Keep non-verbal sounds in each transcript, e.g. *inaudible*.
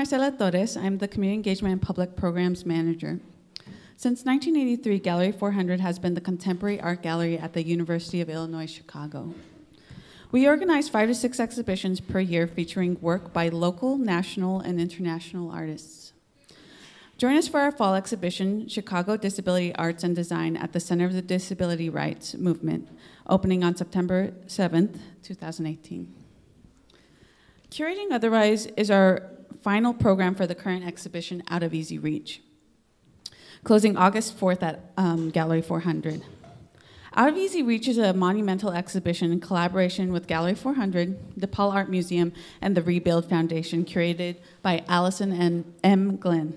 Marcela Torres. I'm the Community Engagement and Public Programs Manager. Since 1983, Gallery 400 has been the contemporary art gallery at the University of Illinois Chicago. We organize five to six exhibitions per year featuring work by local, national, and international artists. Join us for our fall exhibition, Chicago Disability Arts and Design at the Center of the Disability Rights Movement, opening on September 7th, 2018. Curating Otherwise is our final program for the current exhibition, Out of Easy Reach, closing August 4th at um, Gallery 400. Out of Easy Reach is a monumental exhibition in collaboration with Gallery 400, DePaul Art Museum, and the Rebuild Foundation, curated by Allison and M. Glenn.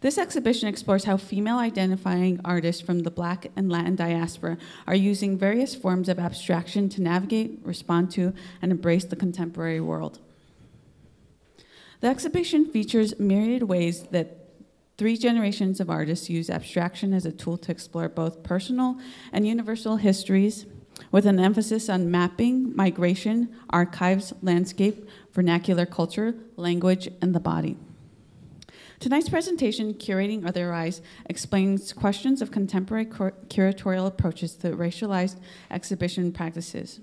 This exhibition explores how female identifying artists from the Black and Latin diaspora are using various forms of abstraction to navigate, respond to, and embrace the contemporary world. The exhibition features myriad ways that three generations of artists use abstraction as a tool to explore both personal and universal histories, with an emphasis on mapping, migration, archives, landscape, vernacular culture, language, and the body. Tonight's presentation, Curating Otherwise, explains questions of contemporary curatorial approaches to racialized exhibition practices.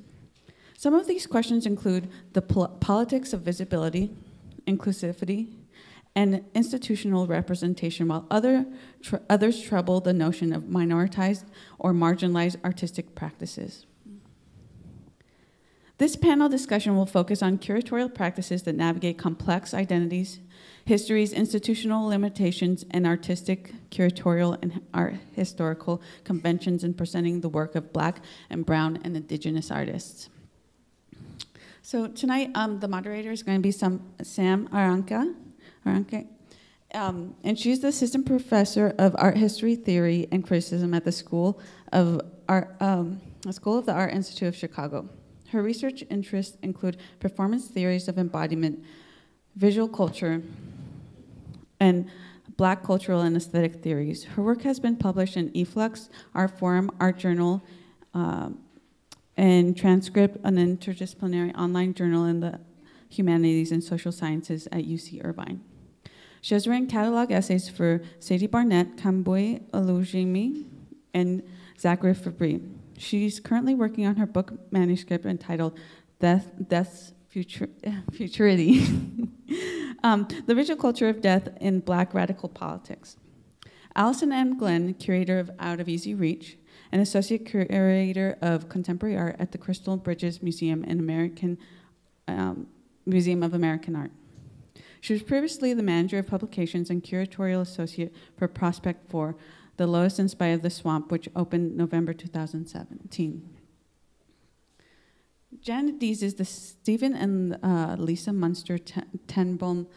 Some of these questions include the pol politics of visibility, inclusivity, and institutional representation, while other tr others trouble the notion of minoritized or marginalized artistic practices. This panel discussion will focus on curatorial practices that navigate complex identities, histories, institutional limitations, and artistic, curatorial, and art historical conventions in presenting the work of Black and Brown and Indigenous artists. So tonight, um, the moderator is going to be some, Sam Aranke, um, and she's the assistant professor of art history theory and criticism at the School of Art, um, School of the Art Institute of Chicago. Her research interests include performance theories of embodiment, visual culture, and black cultural and aesthetic theories. Her work has been published in eFlux, Artforum, Art Journal, uh, and Transcript, an interdisciplinary online journal in the humanities and social sciences at UC Irvine. She has written catalog essays for Sadie Barnette, Kambui Olujimi, and Zachary Fabri. She's currently working on her book manuscript entitled Death, Death's Future, *laughs* Futurity *laughs* um, The Visual Culture of Death in Black Radical Politics. Allison M. Glenn, curator of Out of Easy Reach, and associate curator of contemporary art at the Crystal Bridges Museum and American um, Museum of American Art. She was previously the manager of publications and curatorial associate for Prospect 4, the Lotus in Spite of the Swamp, which opened November 2017. Janet Dees is the Stephen and uh, Lisa Munster Tananbaum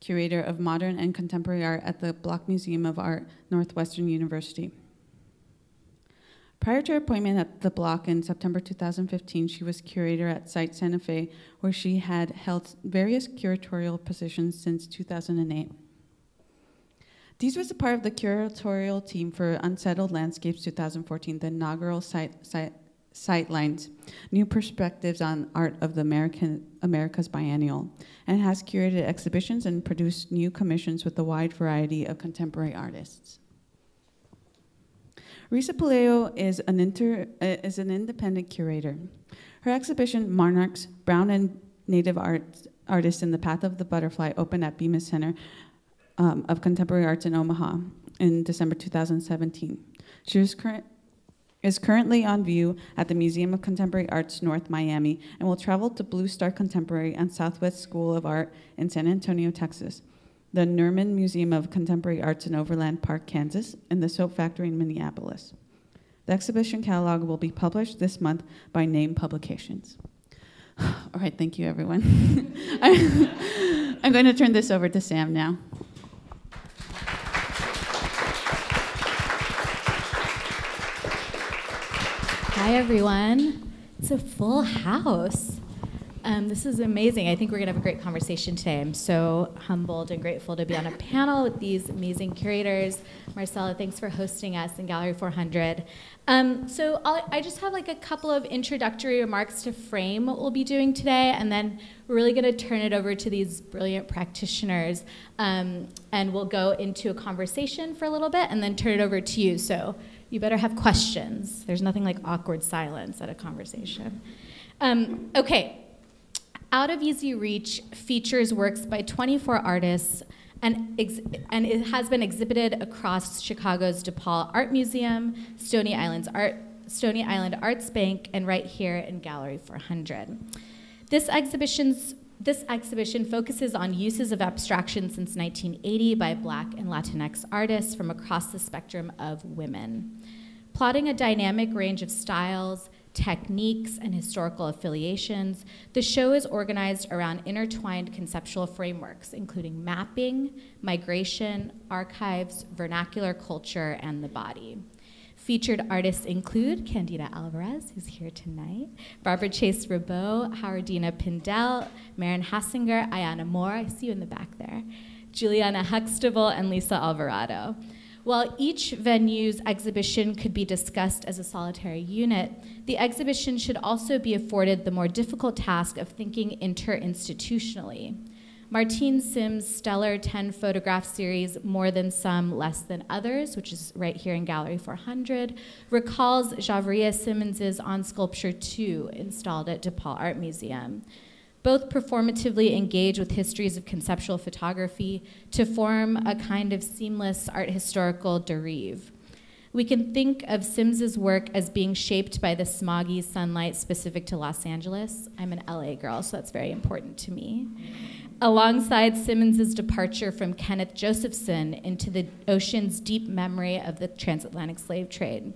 Curator of Modern and Contemporary Art at the Block Museum of Art, Northwestern University. Prior to her appointment at the Block in September 2015, she was curator at Site Santa Fe, where she had held various curatorial positions since 2008. Dees was a part of the curatorial team for Unsettled Landscapes 2014, the inaugural site, site, SITElines, New Perspectives on Art of the American, America's Biennial, and has curated exhibitions and produced new commissions with a wide variety of contemporary artists. Risa Puleo is an, inter, uh, is an independent curator. Her exhibition, Monarchs, Brown and Native Art, Artists in the Path of the Butterfly, opened at Bemis Center um, of Contemporary Arts in Omaha in December 2017. She was current, is currently on view at the Museum of Contemporary Arts North Miami and will travel to Blue Star Contemporary and Southwest School of Art in San Antonio, Texas, the Nerman Museum of Contemporary Arts in Overland Park, Kansas, and the Soap Factory in Minneapolis. The exhibition catalog will be published this month by Name Publications. *sighs* All right, thank you, everyone. *laughs* I'm *laughs* going to turn this over to Sam now. Hi, everyone. It's a full house. Um, this is amazing. I think we're going to have a great conversation today. I'm so humbled and grateful to be on a panel with these amazing curators. Marcella, thanks for hosting us in Gallery 400. Um, so I'll, i just have like a couple of introductory remarks to frame what we'll be doing today, and then we're really going to turn it over to these brilliant practitioners, um, and we'll go into a conversation for a little bit, and then turn it over to you. So you better have questions. There's nothing like awkward silence at a conversation. Um, okay. Out of Easy Reach features works by 24 artists and, and it has been exhibited across Chicago's DePaul Art Museum, Stony Island's Art, Stony Island Arts Bank, and right here in Gallery 400. This exhibition's this exhibition focuses on uses of abstraction since 1980 by Black and Latinx artists from across the spectrum of women. Plotting a dynamic range of styles, techniques, and historical affiliations, the show is organized around intertwined conceptual frameworks, including mapping, migration, archives, vernacular culture, and the body. Featured artists include Candida Alvarez, who's here tonight, Barbara Chase Riboud, Howardena Pindell, Maren Hassinger, Ayanah Moor, I see you in the back there, Juliana Huxtable, and Lisa Alvarado. While each venue's exhibition could be discussed as a solitary unit, the exhibition should also be afforded the more difficult task of thinking interinstitutionally. Martine Syms' stellar 10 photograph series, More Than Some, Less Than Others, which is right here in Gallery 400, recalls Xaviera Simmons's On Sculpture 2, installed at DePaul Art Museum. Both performatively engage with histories of conceptual photography to form a kind of seamless art historical derive. We can think of Syms's work as being shaped by the smoggy sunlight specific to Los Angeles. I'm an LA girl, so that's very important to me alongside Simmons's departure from Kenneth Josephson into the ocean's deep memory of the transatlantic slave trade.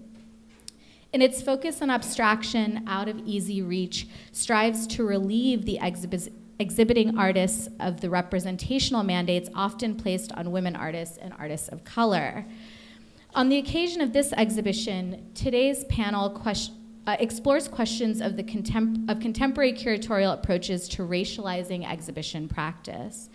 In its focus on abstraction, out of easy reach, strives to relieve the exhibis- exhibiting artists of the representational mandates often placed on women artists and artists of color. On the occasion of this exhibition, today's panel question uh, explores questions of, the contem of contemporary curatorial approaches to racializing exhibition practice.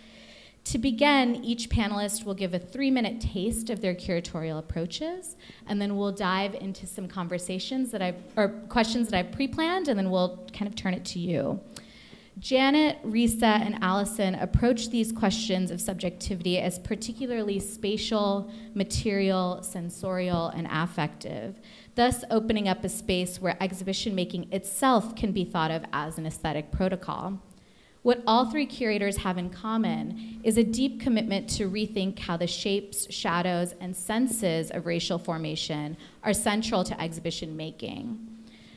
To begin, each panelist will give a three minute taste of their curatorial approaches, and then we'll dive into some conversations that I've, or questions that I've pre planned, and then we'll kind of turn it to you. Janet, Risa, and Allison approach these questions of subjectivity as particularly spatial, material, sensorial, and affective thus opening up a space where exhibition making itself can be thought of as an aesthetic protocol. What all three curators have in common is a deep commitment to rethink how the shapes, shadows, and senses of racial formation are central to exhibition making.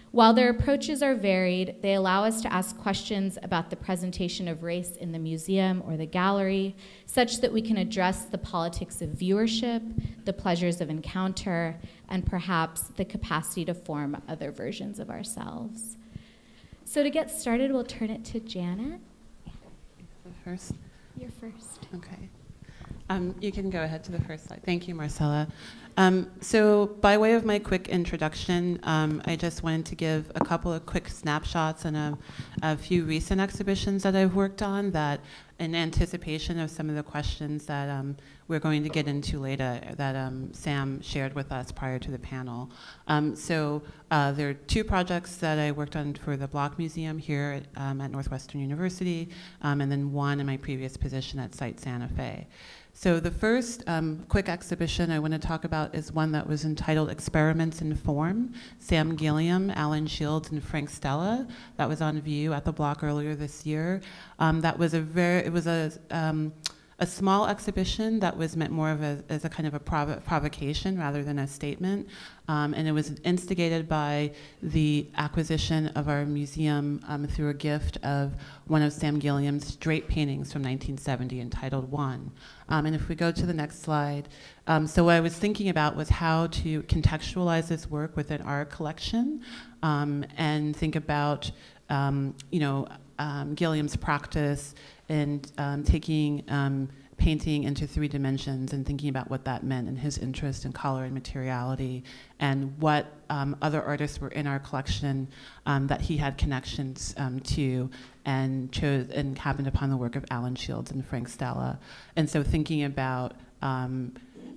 While their approaches are varied, they allow us to ask questions about the presentation of race in the museum or the gallery, such that we can address the politics of viewership, the pleasures of encounter, and perhaps the capacity to form other versions of ourselves. So to get started, we'll turn it to Janet. First? You're first. Okay. Um, you can go ahead to the first slide. Thank you, Marcella. Um, so by way of my quick introduction, um, I just wanted to give a couple of quick snapshots and a, a, few recent exhibitions that I've worked on that in anticipation of some of the questions that um, we're going to get into later that um, Sam shared with us prior to the panel. Um, so uh, there are two projects that I worked on for the Block Museum here at, um, at Northwestern University, and then one in my previous position at Site Santa Fe. So the first um, quick exhibition I want to talk about is one that was entitled Experiments in Form. Sam Gilliam, Alan Shields, and Frank Stella. That was on view at the block earlier this year. Um, that was a very, it was a, um, a small exhibition that was meant more of a, as a kind of a provo provocation rather than a statement. Um, and it was instigated by the acquisition of our museum um, through a gift of one of Sam Gilliam's straight paintings from 1970 entitled One. Um, and if we go to the next slide, um, so what I was thinking about was how to contextualize this work within our collection um, and think about, um, you know, Gilliam's practice and taking painting into three dimensions and thinking about what that meant and his interest in color and materiality and what um, other artists were in our collection um, that he had connections um, to and chose and happened upon the work of Alan Shields and Frank Stella. And so thinking about um,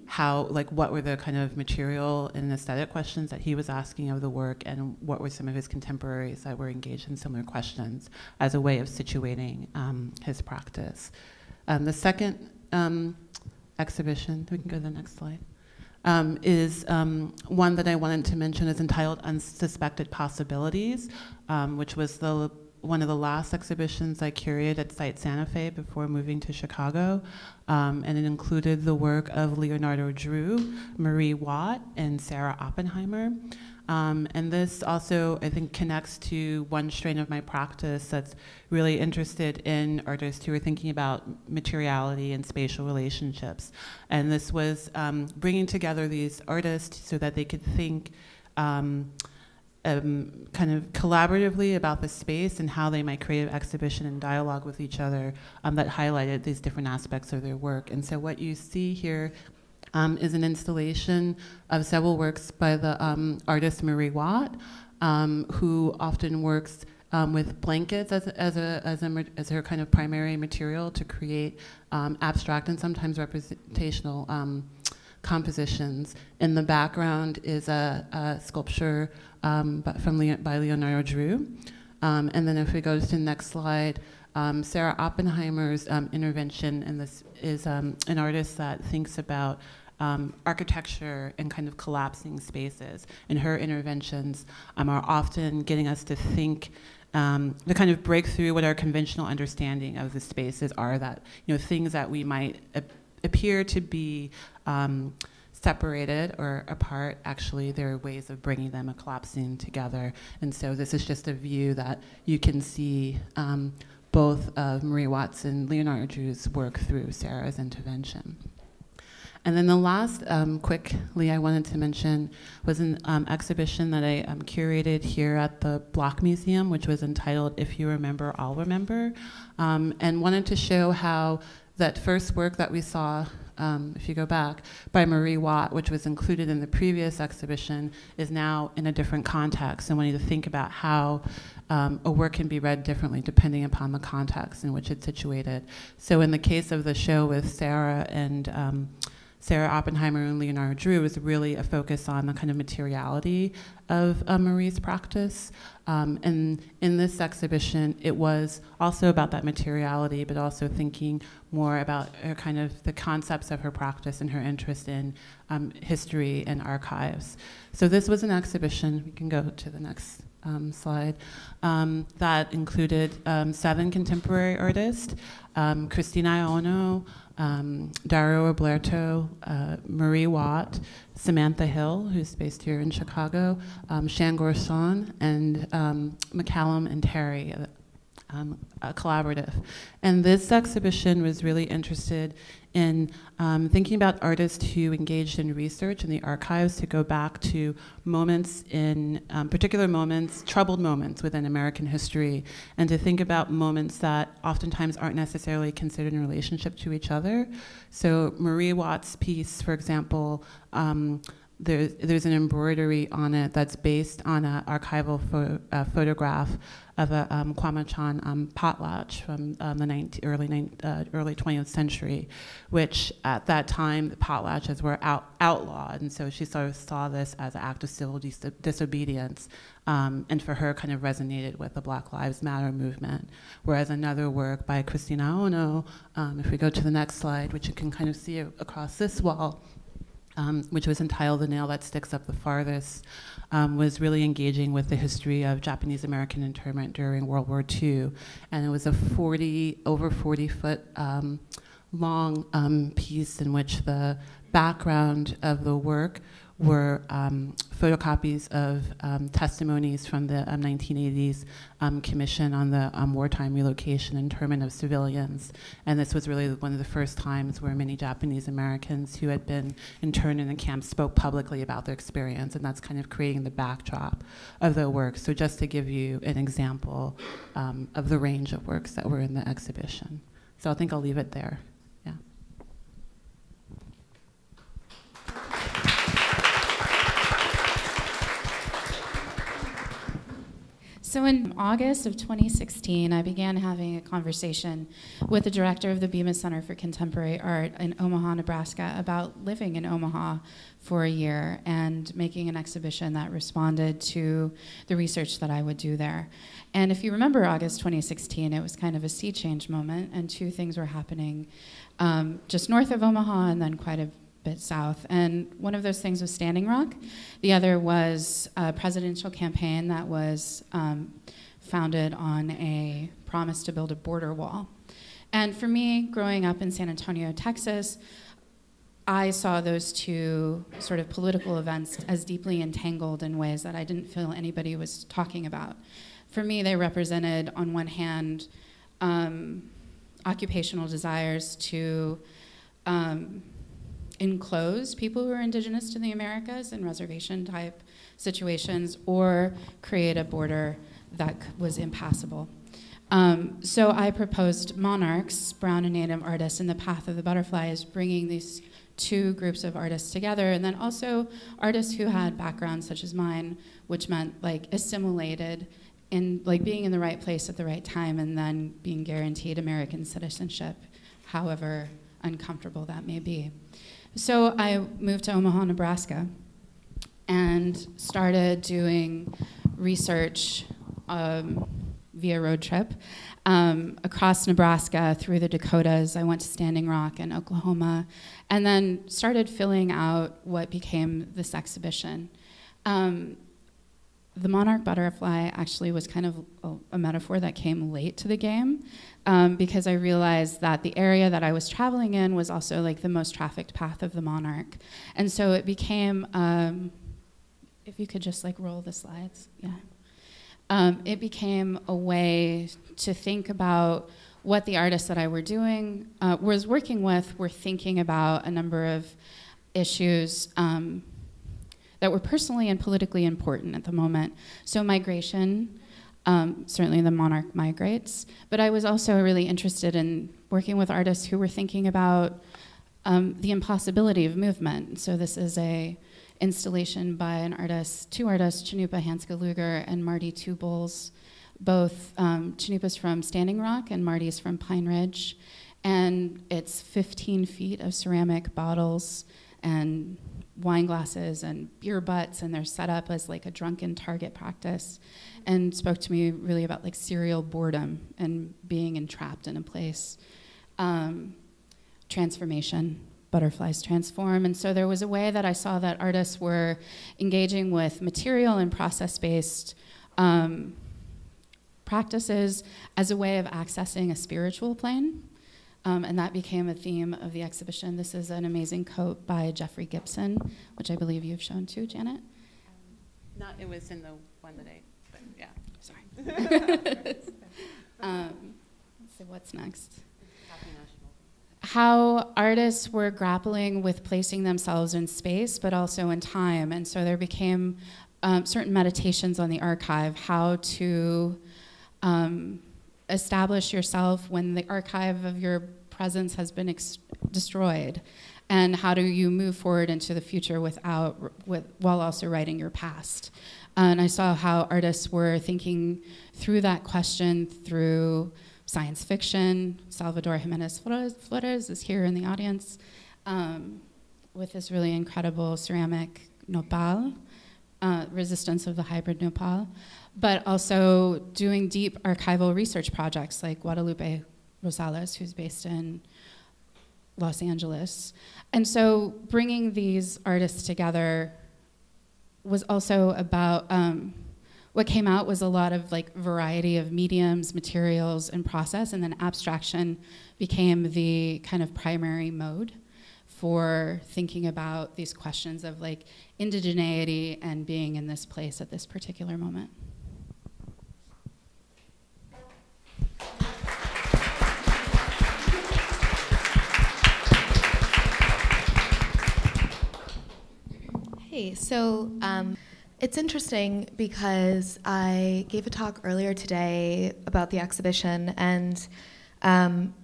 how, like, what were the kind of material and aesthetic questions that he was asking of the work, and what were some of his contemporaries that were engaged in similar questions as a way of situating um, his practice. Um, the second um, exhibition, we can go to the next slide, um, is um, one that I wanted to mention is entitled Unsuspected Possibilities, um, which was the one of the last exhibitions I curated at Site Santa Fe before moving to Chicago. Um, and it included the work of Leonardo Drew, Marie Watt, and Sarah Oppenheimer. Um, and this also, I think, connects to one strain of my practice that's really interested in artists who are thinking about materiality and spatial relationships. And this was um, bringing together these artists so that they could think um, um, kind of collaboratively about the space and how they might create an exhibition and dialogue with each other um, that highlighted these different aspects of their work. And so what you see here um, is an installation of several works by the um, artist Marie Watt, um, who often works um, with blankets as, as, a, as, a, as her kind of primary material to create abstract and sometimes representational compositions. In the background is a, a sculpture um, from by Leonardo Drew. Um, and then if we go to the next slide, um, Sarah Oppenheimer's um, intervention in this is um, an artist that thinks about um, architecture and kind of collapsing spaces. And her interventions are often getting us to think um, to kind of break through what our conventional understanding of the spaces are that you know things that we might appear to be um, separated or apart, actually there are ways of bringing them and collapsing together. And so this is just a view that you can see um, both of Marie Watson, Leonardo Drew's work through Sarah's intervention. And then the last um, quickly I wanted to mention was an um, exhibition that I um, curated here at the Block Museum, which was entitled If You Remember, I'll Remember, um, and wanted to show how that first work that we saw um, if you go back, by Marie Watt, which was included in the previous exhibition, is now in a different context. And we need to think about how um, a work can be read differently depending upon the context in which it's situated. So in the case of the show with Sarah and um, Sarah Oppenheimer and Leonardo Drew was really a focus on the kind of materiality of uh, Marie's practice. Um, and in this exhibition, it was also about that materiality, but also thinking more about her kind of the concepts of her practice and her interest in um, history and archives. So this was an exhibition, we can go to the next um, slide, um, that included um, seven contemporary artists, um, Kristine Aono, um, Dario Robleto, uh, Marie Watt, Samantha Hill, who's based here in Chicago, um, Shan Goshorn, and um, McCallum and Tarry, um, collaborative. And this exhibition was really interested in um, thinking about artists who engaged in research in the archives to go back to moments in um, particular moments, troubled moments within American history, and to think about moments that oftentimes aren't necessarily considered in relationship to each other. So Marie Watt's piece, for example, um, there's, there's an embroidery on it that's based on an archival pho photograph of a um, Kwamachan um, potlatch from um, the 19, early, uh, early 20th century, which at that time the potlatches were out, outlawed, and so she sort of saw this as an act of civil dis disobedience, um, and for her kind of resonated with the Black Lives Matter movement. Whereas another work by Kristine Aono, um, if we go to the next slide, which you can kind of see across this wall, um, which was entitled The Nail That Sticks Up the Farthest, um, was really engaging with the history of Japanese American internment during World War II. And it was a 40, over 40 foot um, long um, piece in which the background of the work were um, photocopies of um, testimonies from the um, 1980s um, Commission on the um, Wartime Relocation and Internment of Civilians. And this was really one of the first times where many Japanese Americans who had been interned in the camp spoke publicly about their experience, and that's kind of creating the backdrop of the work. So just to give you an example um, of the range of works that were in the exhibition. So I think I'll leave it there. Yeah. So in August of 2016, I began having a conversation with the director of the Bemis Center for Contemporary Art in Omaha, Nebraska, about living in Omaha for a year and making an exhibition that responded to the research that I would do there. And if you remember August 2016, it was kind of a sea change moment, and two things were happening um, just north of Omaha and then quite a bit south. And one of those things was Standing Rock. The other was a presidential campaign that was um, founded on a promise to build a border wall. And for me, growing up in San Antonio, Texas, I saw those two sort of political events as deeply entangled in ways that I didn't feel anybody was talking about. For me, they represented, on one hand, um, occupational desires to um, enclose people who are indigenous to the Americas in reservation type situations or create a border that was impassable. Um, so I proposed Monarchs, Brown and Native artists, in the Path of the Butterfly is bringing these two groups of artists together, and then also artists who had backgrounds such as mine, which meant like assimilated in like being in the right place at the right time, and then being guaranteed American citizenship, however uncomfortable that may be. So I moved to Omaha, Nebraska, and started doing research um, via road trip um, across Nebraska through the Dakotas. I went to Standing Rock in Oklahoma, and then started filling out what became this exhibition. Um, the monarch butterfly actually was kind of a, a, metaphor that came late to the game um, because I realized that the area that I was traveling in was also like the most trafficked path of the monarch. And so it became, um, if you could just like roll the slides, yeah. Um, it became a way to think about what the artists that I were doing, uh, was working with, were thinking about a number of issues um, that were personally and politically important at the moment. So migration, um, certainly the monarch migrates, but I was also really interested in working with artists who were thinking about um, the impossibility of movement. So this is a installation by an artist, two artists, Cannupa Hanska Luger and Marty Two Bulls. Both um, Cannupa's from Standing Rock and Marty's from Pine Ridge, and it's 15 feet of ceramic bottles and wine glasses and beer butts, and they're set up as like a drunken target practice, and spoke to me really about like serial boredom and being entrapped in a place. Um, transformation, butterflies transform. And so there was a way that I saw that artists were engaging with material and process based um, practices as a way of accessing a spiritual plane. Um, and that became a theme of the exhibition. This is an amazing coat by Jeffrey Gibson, which I believe you've shown too, Janet. Um, not, it was in the one that I, but yeah. Sorry. *laughs* *laughs* um, so what's next? How artists were grappling with placing themselves in space, but also in time. And so there became um, certain meditations on the archive, how to um, establish yourself when the archive of your presence has been destroyed? And how do you move forward into the future without with, while also writing your past? And i saw how artists were thinking through that question through science fiction. Salvador jimenez flores is here in the audience um, with this really incredible ceramic nopal uh, resistance of the hybrid nopal but also doing deep archival research projects like Guadalupe Rosales, who's based in Los Angeles. And so bringing these artists together was also about um, what came out was a lot of like variety of mediums, materials, and process, and then abstraction became the kind of primary mode for thinking about these questions of like indigeneity and being in this place at this particular moment. Hey, so um, it's interesting because I gave a talk earlier today about the exhibition, and um,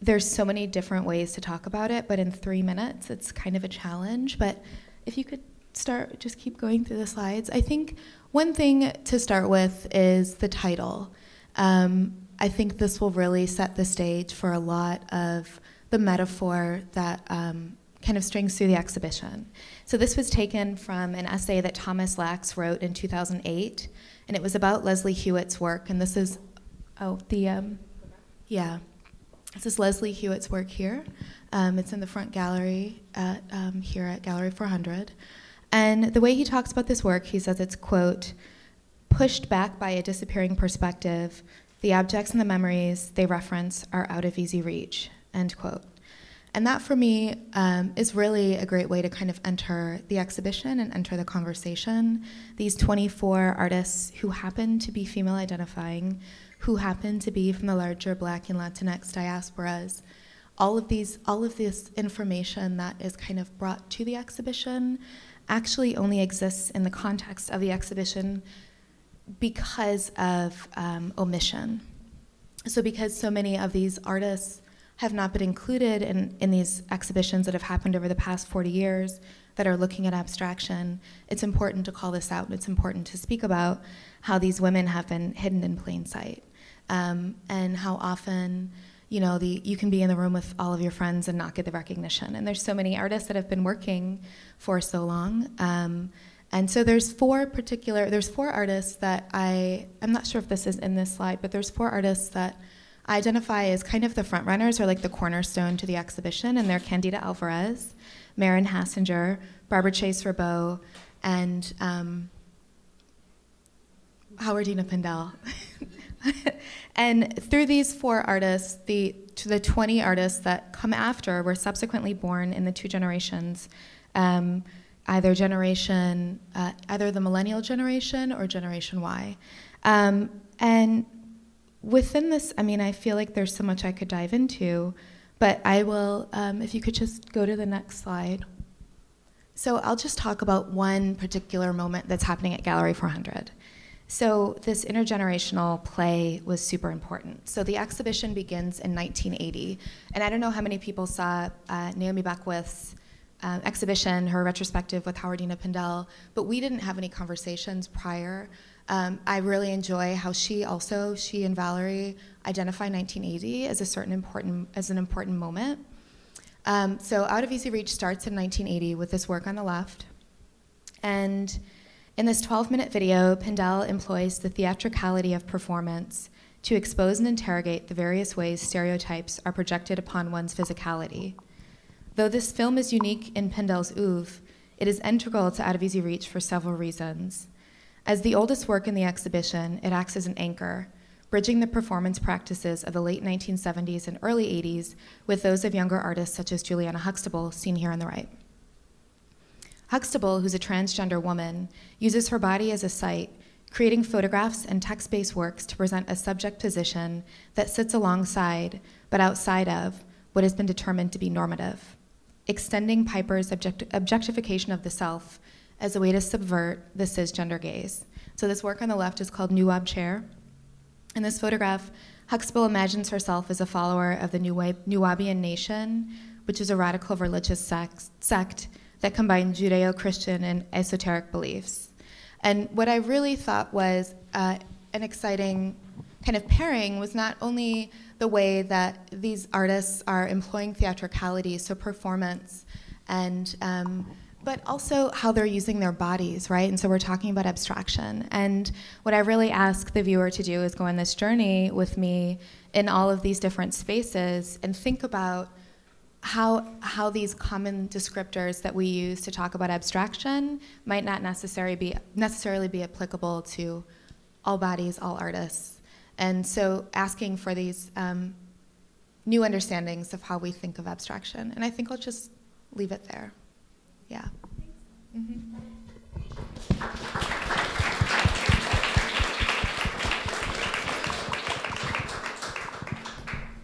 there's so many different ways to talk about it, but in three minutes, it's kind of a challenge. But if you could start, just keep going through the slides. I think one thing to start with is the title. Um, I think this will really set the stage for a lot of the metaphor that um, kind of strings through the exhibition. So this was taken from an essay that Thomas Lax wrote in 2008, and it was about Leslie Hewitt's work. And this is, oh, the, um, yeah, this is Leslie Hewitt's work here. Um, it's in the front gallery at, um, here at Gallery 400. And the way he talks about this work, he says it's, quote, pushed back by a disappearing perspective, the objects and the memories they reference are out of easy reach, end quote. And that for me um, is really a great way to kind of enter the exhibition and enter the conversation. These 24 artists who happen to be female identifying, who happen to be from the larger Black and Latinx diasporas, all of these, all of this information that is kind of brought to the exhibition actually only exists in the context of the exhibition because of um, omission. So because so many of these artists have not been included in, in these exhibitions that have happened over the past 40 years that are looking at abstraction, it's important to call this out. And it's important to speak about how these women have been hidden in plain sight um, and how often you know the you can be in the room with all of your friends and not get the recognition. And there's so many artists that have been working for so long um, and so there's four particular there's four artists that i i'm not sure if this is in this slide but there's four artists that identify as kind of the front runners or like the cornerstone to the exhibition, and they're Candida Alvarez, Maren Hassinger, Barbara Chase Riboud, and um, Howardena Pindell. *laughs* and through these four artists, the to the 20 artists that come after were subsequently born in the two generations, um, either generation, uh, either the millennial generation or Generation Y. Um, and within this, I mean, I feel like there's so much I could dive into, but I will, um, if you could just go to the next slide. So I'll just talk about one particular moment that's happening at Gallery 400. So this intergenerational play was super important. So the exhibition begins in 1980, and I don't know how many people saw uh, Naomi Beckwith's uh, exhibition, her retrospective with Howardena Pindell, but we didn't have any conversations prior. Um, I really enjoy how she also, she and Valerie identify 1980 as a certain important, as an important moment. Um, so Out of Easy Reach starts in 1980 with this work on the left. And in this 12 minute video, Pindell employs the theatricality of performance to expose and interrogate the various ways stereotypes are projected upon one's physicality. Though this film is unique in Pindell's oeuvre, it is integral to Out of Easy Reach for several reasons. As the oldest work in the exhibition, it acts as an anchor, bridging the performance practices of the late 1970s and early 80s with those of younger artists such as Juliana Huxtable, seen here on the right. Huxtable, who's a transgender woman, uses her body as a site, creating photographs and text based works to present a subject position that sits alongside, but outside of, what has been determined to be normative, extending Piper's object- objectification of the self as a way to subvert the cisgender gaze. So this work on the left is called Nuwab Chair. In this photograph, Huxtable imagines herself as a follower of the Nuwaubian Nation, which is a radical religious sect that combined Judeo-Christian and esoteric beliefs. And what I really thought was uh, an exciting kind of pairing was not only the way that these artists are employing theatricality, so performance and um, but also how they're using their bodies, right? And so we're talking about abstraction. And what I really ask the viewer to do is go on this journey with me in all of these different spaces and think about how, how these common descriptors that we use to talk about abstraction might not necessarily be, necessarily be applicable to all bodies, all artists. And so asking for these um, new understandings of how we think of abstraction. And I think I'll just leave it there. Yeah. Mm-hmm.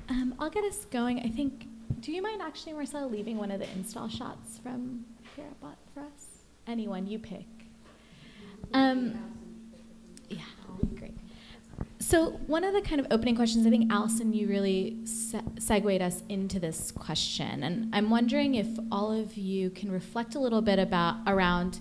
Um, I'll get us going. I think, do you mind actually, Marcella, leaving one of the install shots from here for us? Anyone, you pick. Um. So one of the kind of opening questions, I think Allison, you really se- segued us into this question, and I'm wondering if all of you can reflect a little bit about around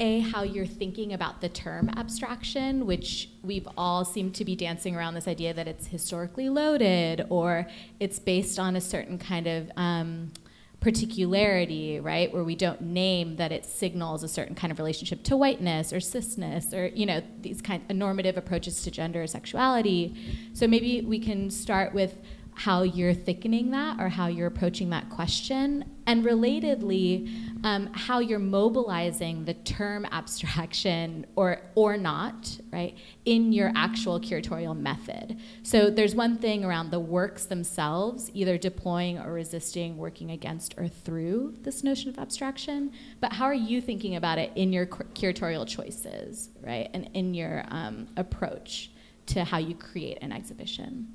a how you're thinking about the term abstraction which we've all seemed to be dancing around this idea that it's historically loaded or it's based on a certain kind of um, particularity right where we don't name that it signals a certain kind of relationship to whiteness or cisness or you know these kind of normative approaches to gender or sexuality. So maybe we can start with how you're thickening that or how you're approaching that question. And relatedly, um, how you're mobilizing the term *laughs* abstraction or, or not, right, in your actual curatorial method. So there's one thing around the works themselves, either deploying or resisting, working against or through this notion of abstraction, but how are you thinking about it in your curatorial choices, right, and in your um, approach to how you create an exhibition?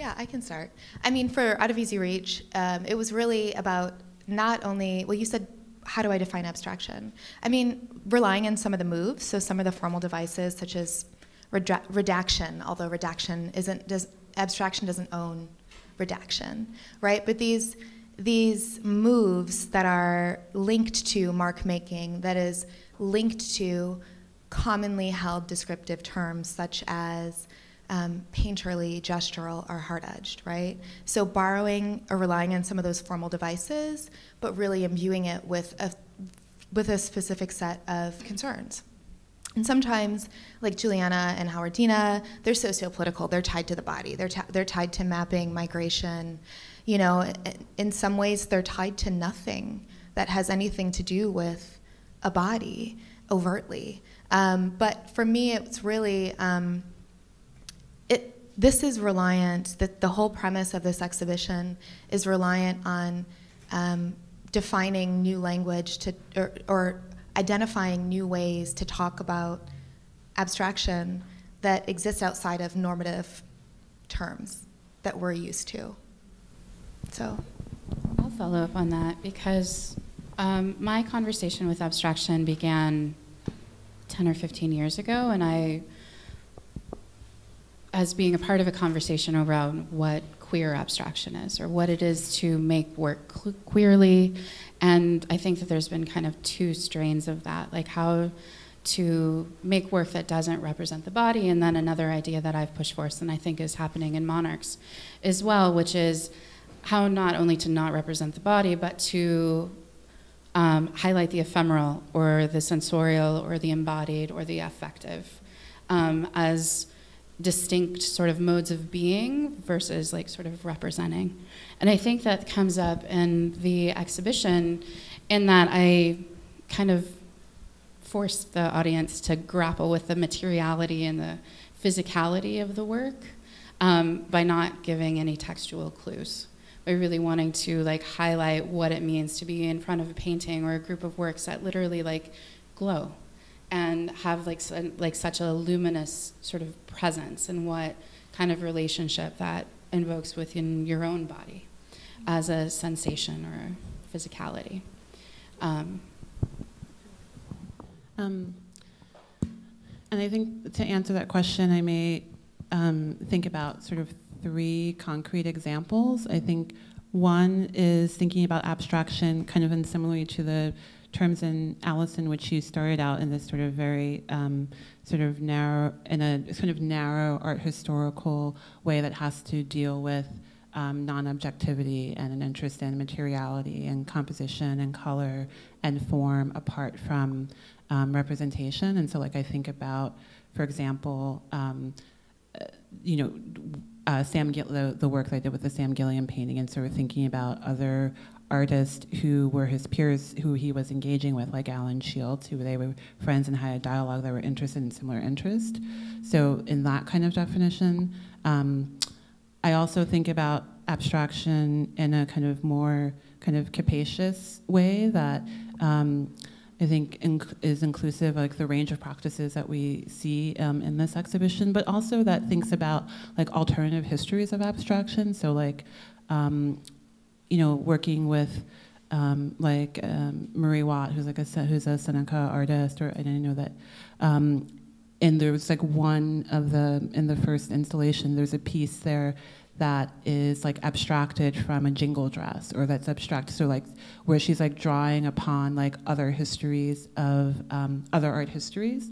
Yeah, I can start. I mean, for Out of Easy Reach, um, it was really about not only, well, you said, how do I define abstraction? I mean, relying on some of the moves, so some of the formal devices, such as redaction, although redaction isn't, does, abstraction doesn't own redaction, right? But these, these moves that are linked to mark making, that is linked to commonly held descriptive terms such as um, painterly, gestural, or hard edged, right? So borrowing or relying on some of those formal devices, but really imbuing it with a, with a specific set of concerns. And sometimes, like Juliana and Howardena, they're socio-political. They're tied to the body. They're, they're tied to mapping, migration. You know, in some ways, they're tied to nothing that has anything to do with a body overtly. Um, but for me, it's really um, this is reliant, that the whole premise of this exhibition is reliant on um, defining new language to, or, or identifying new ways to talk about abstraction that exists outside of normative terms that we're used to. So. I'll follow up on that because um, my conversation with abstraction began 10 or 15 years ago, and I as being a part of a conversation around what queer abstraction is or what it is to make work queerly. And I think that there's been kind of two strains of that, like how to make work that doesn't represent the body. And then another idea that I've pushed forth and I think is happening in Monarchs as well, which is how not only to not represent the body, but to um, highlight the ephemeral or the sensorial or the embodied or the affective um, as distinct sort of modes of being versus like sort of representing. And I think that comes up in the exhibition in that I kind of forced the audience to grapple with the materiality and the physicality of the work um, by not giving any textual clues. By really wanting to like highlight what it means to be in front of a painting or a group of works that literally like glow and have like like such a luminous sort of presence and what kind of relationship that invokes within your own body as a sensation or physicality. Um, um, and I think to answer that question, I may um, think about sort of three concrete examples. I think one is thinking about abstraction kind of in similarly to the terms in Allison, which you started out in this sort of very um, sort of narrow, in a sort of narrow art historical way that has to deal with um, non-objectivity and an interest in materiality and composition and color and form apart from um, representation. And so, like I think about, for example, um, uh, you know, uh, Sam Gill- the, the work that I did with the Sam Gilliam painting, and sort of thinking about other artists who were his peers who he was engaging with, like Alan Shields, who they were friends and had a dialogue that were interested in similar interest. So in that kind of definition, um, I also think about abstraction in a kind of more kind of capacious way that um, I think inc is inclusive, like the range of practices that we see um, in this exhibition, but also that thinks about like alternative histories of abstraction. So like um, you know, working with um, like um, Marie Watt, who's like a who's a Seneca artist, or I didn't know that. Um, and there was like one of the in the first installation. There's a piece there that is like abstracted from a jingle dress, or that's abstracted. So like where she's like drawing upon like other histories of um, other art histories.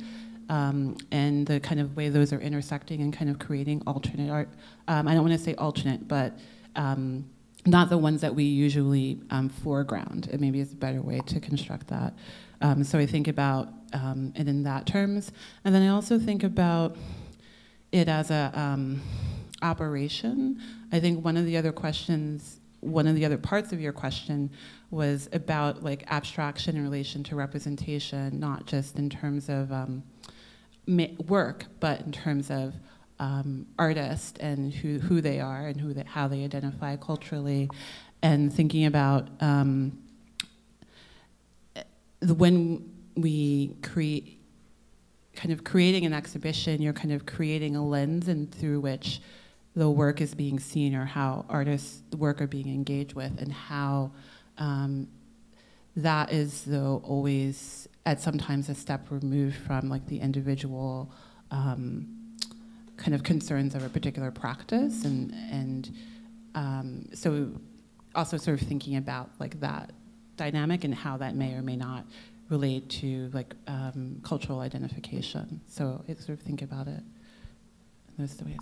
Um, and the kind of way those are intersecting and kind of creating alternate art. Um, I don't want to say alternate, but um, not the ones that we usually um, foreground. It maybe is a better way to construct that. Um, so I think about um, it in that terms, and then I also think about it as a um, operation. I think one of the other questions, one of the other parts of your question, was about like abstraction in relation to representation, not just in terms of um, work, but in terms of um, artist and who, who they are and who they, how they identify culturally, and thinking about um, the, when we create, kind of creating an exhibition, you're kind of creating a lens and through which the work is being seen or how artists' work are being engaged with and how um, that is though always at sometimes a step removed from like the individual um, kind of concerns of a particular practice and and um, so also sort of thinking about like that dynamic and how that may or may not relate to like um, cultural identification. So sort of think about it. In those the ways.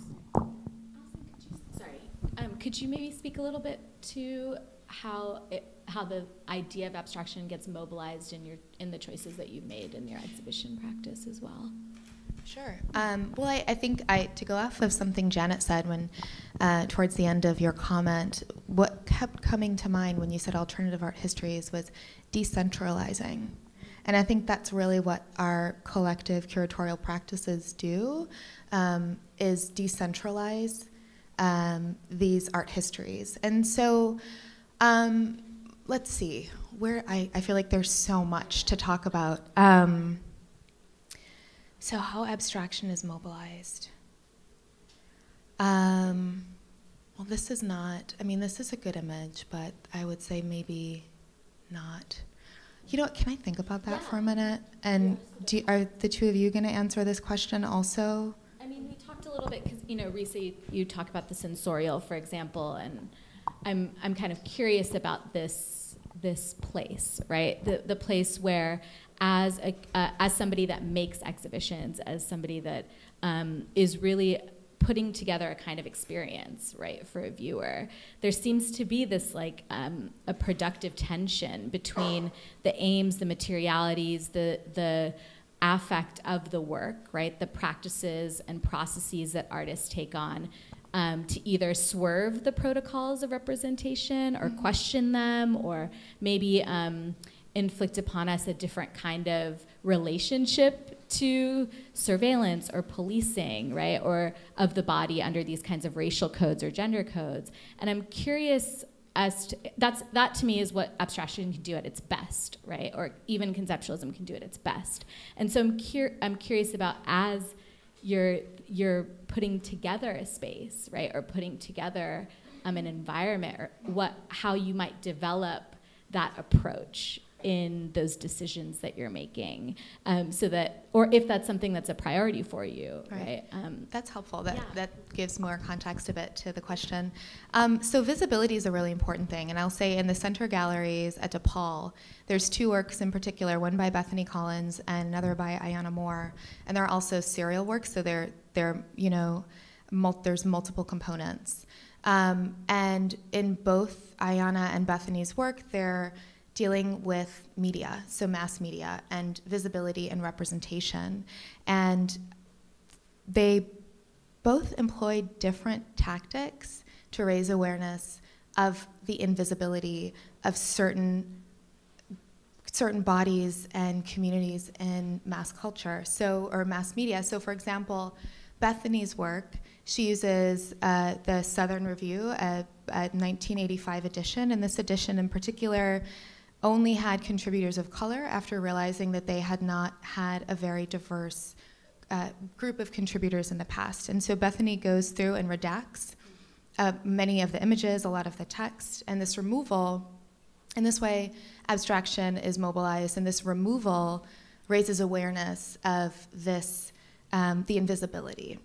Sorry. Um, could you maybe speak a little bit to how it, how the idea of abstraction gets mobilized in your in the choices that you've made in your exhibition practice as well Sure. Um, well, I, I, think I, to go off of something Janet said when, uh, towards the end of your comment, what kept coming to mind when you said alternative art histories was decentralizing. And I think that's really what our collective curatorial practices do, um, is decentralize um, these art histories. And so, um, let's see, where I, I, feel like there's so much to talk about. Um, so, how abstraction is mobilized? Um, well, this is not, I mean, this is a good image, but I would say maybe not. You know what, can I think about that yeah. for a minute? And do, are the two of you going to answer this question also? I mean, we talked a little bit because, you know, Risa, you, you talk about the sensorial, for example, and I'm, I'm kind of curious about this, this place, right? The, the place where as a uh, as somebody that makes exhibitions, as somebody that um, is really putting together a kind of experience, right, for a viewer. There seems to be this like um, a productive tension between the aims, the materialities, the the affect of the work, right, the practices and processes that artists take on. Um, to either swerve the protocols of representation or mm-hmm. question them, or maybe um, inflict upon us a different kind of relationship to surveillance or policing, right? Or of the body under these kinds of racial codes or gender codes. And I'm curious as to, that's that to me is what abstraction can do at its best, right? Or even conceptualism can do at its best. And so I'm cur- I'm curious about as you're you're putting together a space, right? Or putting together um, an environment or what how you might develop that approach in those decisions that you're making um, so that or if that's something that's a priority for you right, right? Um, that's helpful that, yeah. that gives more context a bit to the question um, so visibility is a really important thing and i'll say in the center galleries at DePaul there's two works in particular one by bethany collins and another by ayanah moor and they're also serial works so they're they're you know mul- there's multiple components um, and in both ayanah and bethany's work they're dealing with media, so mass media, and visibility and representation. And they both employed different tactics to raise awareness of the invisibility of certain certain bodies and communities in mass culture so or mass media so for example bethany's work she uses uh, the southern review a, a 1985 edition and this edition in particular only had contributors of color after realizing that they had not had a very diverse uh, group of contributors in the past. And so Bethany goes through and redacts uh, many of the images, a lot of the text, and this removal, in this way, abstraction is mobilized, and this removal raises awareness of this um, the invisibility.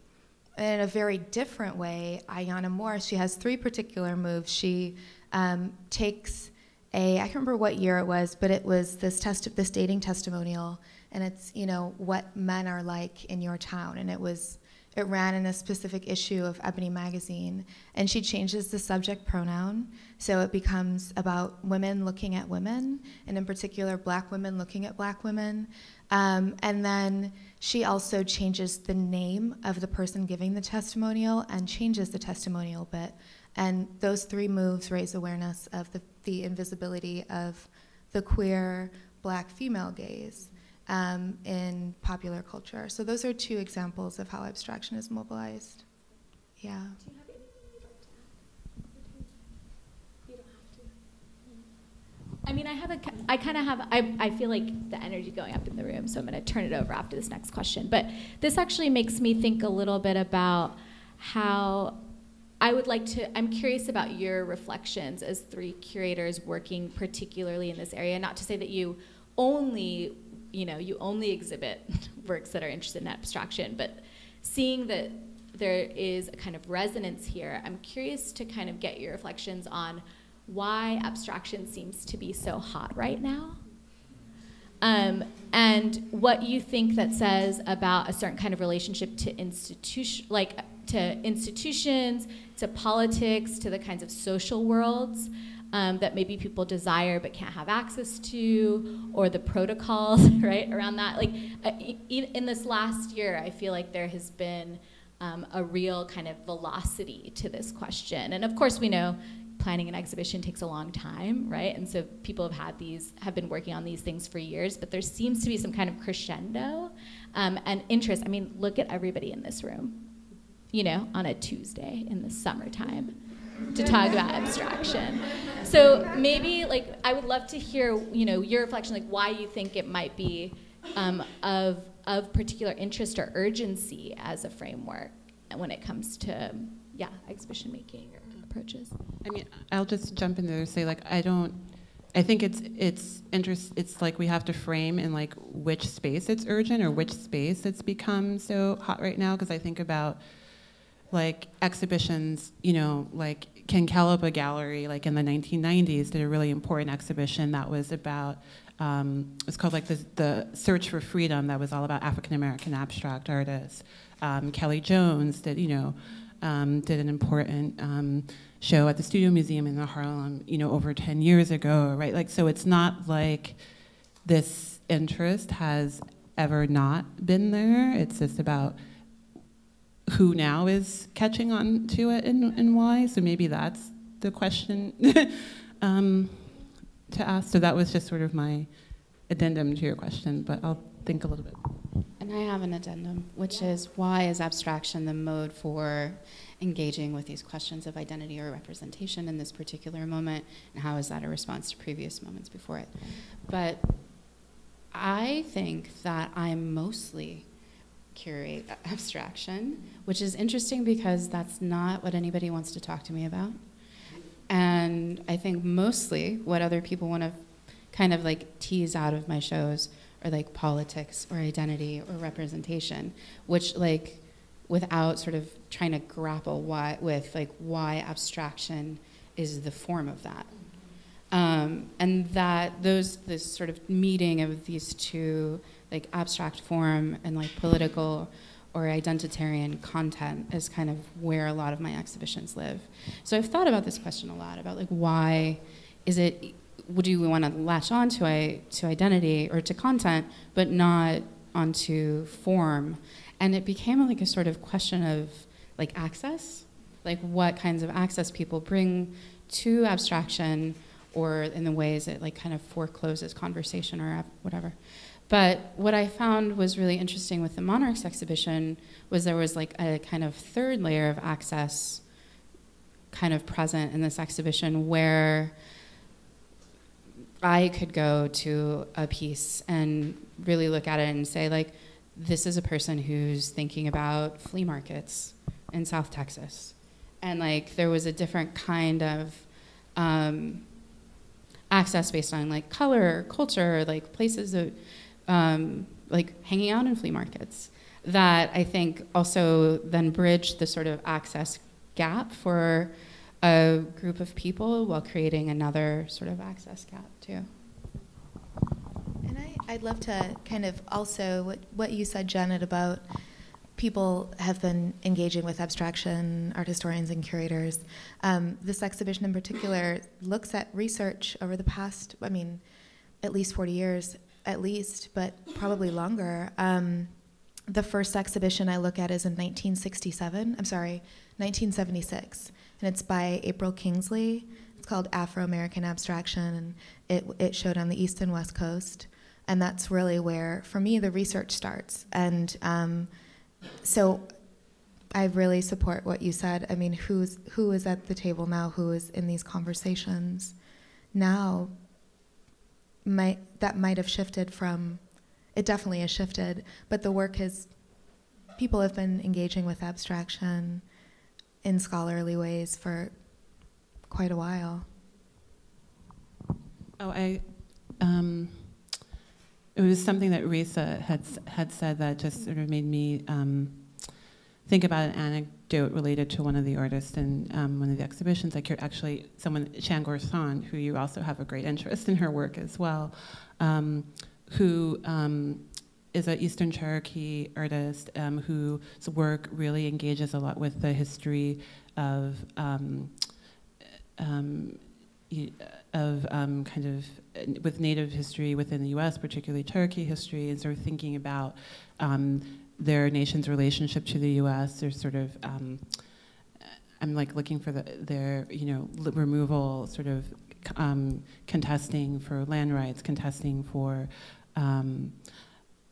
In a very different way, Ayanah Moor, she has three particular moves. She um, takes a, I can't remember what year it was, but it was this test, this dating testimonial, and it's you know what men are like in your town, and it was it ran in a specific issue of Ebony magazine, and she changes the subject pronoun so it becomes about women looking at women, and in particular, black women looking at black women. Um, and then she also changes the name of the person giving the testimonial and changes the testimonial bit. And those three moves raise awareness of the, the invisibility of the queer black female gaze um, in popular culture. So those are two examples of how abstraction is mobilized. Yeah. I mean, I have a, I kind of have, I, I feel like the energy going up in the room, so I'm going to turn it over after this next question. But this actually makes me think a little bit about how I would like to, I'm curious about your reflections as three curators working particularly in this area. Not to say that you only you know, you only exhibit *laughs* works that are interested in abstraction, but seeing that there is a kind of resonance here, I'm curious to kind of get your reflections on why abstraction seems to be so hot right now. Um, and what you think that says about a certain kind of relationship to institution, like to institutions, to politics, to the kinds of social worlds um, that maybe people desire but can't have access to, or the protocols, *laughs* right, around that. Like, uh, in this last year, I feel like there has been um, a real kind of velocity to this question. And of course, we know planning an exhibition takes a long time, right? And so people have had these, have been working on these things for years, but there seems to be some kind of crescendo um, and interest. I mean, look at everybody in this room, you know, on a Tuesday in the summertime to talk about abstraction. So maybe like I would love to hear you know your reflection, like why you think it might be um, of of particular interest or urgency as a framework when it comes to yeah exhibition making or approaches. I mean, I'll just jump in there and say like I don't. I think it's it's interest. It's like we have to frame in like which space it's urgent or which space it's become so hot right now. Because I think about like exhibitions, you know, like Kenkeleba Gallery, like in the 1990s, did a really important exhibition that was about, um, it was called like the, the Search for Freedom, that was all about African American abstract artists. Um, Kellie Jones did, you know, um, did an important um, show at the Studio Museum in the Harlem, you know, over 10 years ago, right? Like, so it's not like this interest has ever not been there. It's just about who now is catching on to it and, and why. So maybe that's the question *laughs* um, to ask. So that was just sort of my addendum to your question, but I'll think a little bit. And I have an addendum, which is why is abstraction the mode for engaging with these questions of identity or representation in this particular moment, and how is that a response to previous moments before it? But I think that I'm mostly curate abstraction, which is interesting because that's not what anybody wants to talk to me about. And I think mostly what other people want to kind of like tease out of my shows are like politics or identity or representation, which like without sort of trying to grapple why, with like why abstraction is the form of that. Um, and that those this sort of meeting of these two like abstract form and like political or identitarian content is kind of where a lot of my exhibitions live. So I've thought about this question a lot about like why is it would you want to latch on to, a, to identity or to content but not onto form and it became like a sort of question of like access like what kinds of access people bring to abstraction or in the ways it like kind of forecloses conversation or whatever but what I found was really interesting with the Monarchs exhibition was there was like a kind of third layer of access kind of present in this exhibition where I could go to a piece and really look at it and say like this is a person who's thinking about flea markets in South Texas. And like there was a different kind of um, access based on like color, culture, like places that um, like hanging out in flea markets. that I think also then bridge the sort of access gap for a group of people while creating another sort of access gap too. And I, I'd love to kind of also what, what you said, Janet, about people have been engaging with abstraction, art historians and curators. Um, this exhibition in particular looks at research over the past, I mean, at least 40 years, at least, but probably longer. Um, the first exhibition I look at is in 1967, I'm sorry, 1976, and it's by April Kingsley. It's called Afro American Abstraction, and it, it showed on the East and West Coast. And that's really where, for me, the research starts. And um, so I really support what you said. I mean, who's, who is at the table now? Who is in these conversations now? Might, that might have shifted from, it definitely has shifted, but the work has, people have been engaging with abstraction in scholarly ways for quite a while. Oh, I. Um, it was something that Risa had had said that just sort of made me um, think about an anecdote related to one of the artists in um, one of the exhibitions. I Like actually, someone Shan Goshorn, who you also have a great interest in her work as well, um, who um, is an Eastern Cherokee artist um, whose work really engages a lot with the history of um, of um, kind of with Native history within the U.S., particularly Cherokee history, and sort of thinking about um, their nation's relationship to the U.S. There's sort of um, I'm like looking for the, their you know removal, sort of contesting for land rights, contesting for um,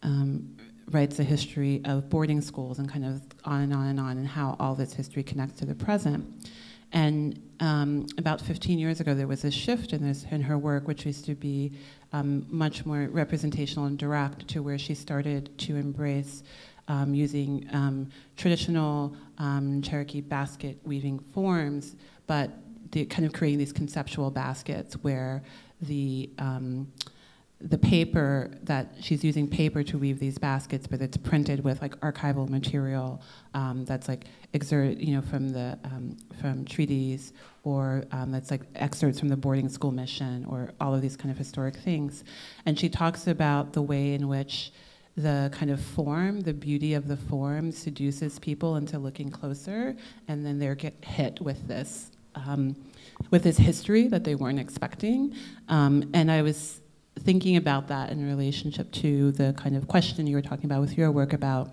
um, writes a history of boarding schools and kind of on and on and on, and how all this history connects to the present. And um, about 15 years ago, there was a shift in this in her work, which used to be um, much more representational and direct, to where she started to embrace um, using um, traditional um, Cherokee basket weaving forms, but the, kind of creating these conceptual baskets where the um, the paper that she's using paper to weave these baskets, but it's printed with like archival material um, that's like exert, you know, from the um, from treaties or um, that's like excerpts from the boarding school mission or all of these kind of historic things. And she talks about the way in which the kind of form, the beauty of the form, seduces people into looking closer, and then they get hit with this. Um, with this history that they weren't expecting, um, and I was thinking about that in relationship to the kind of question you were talking about with your work about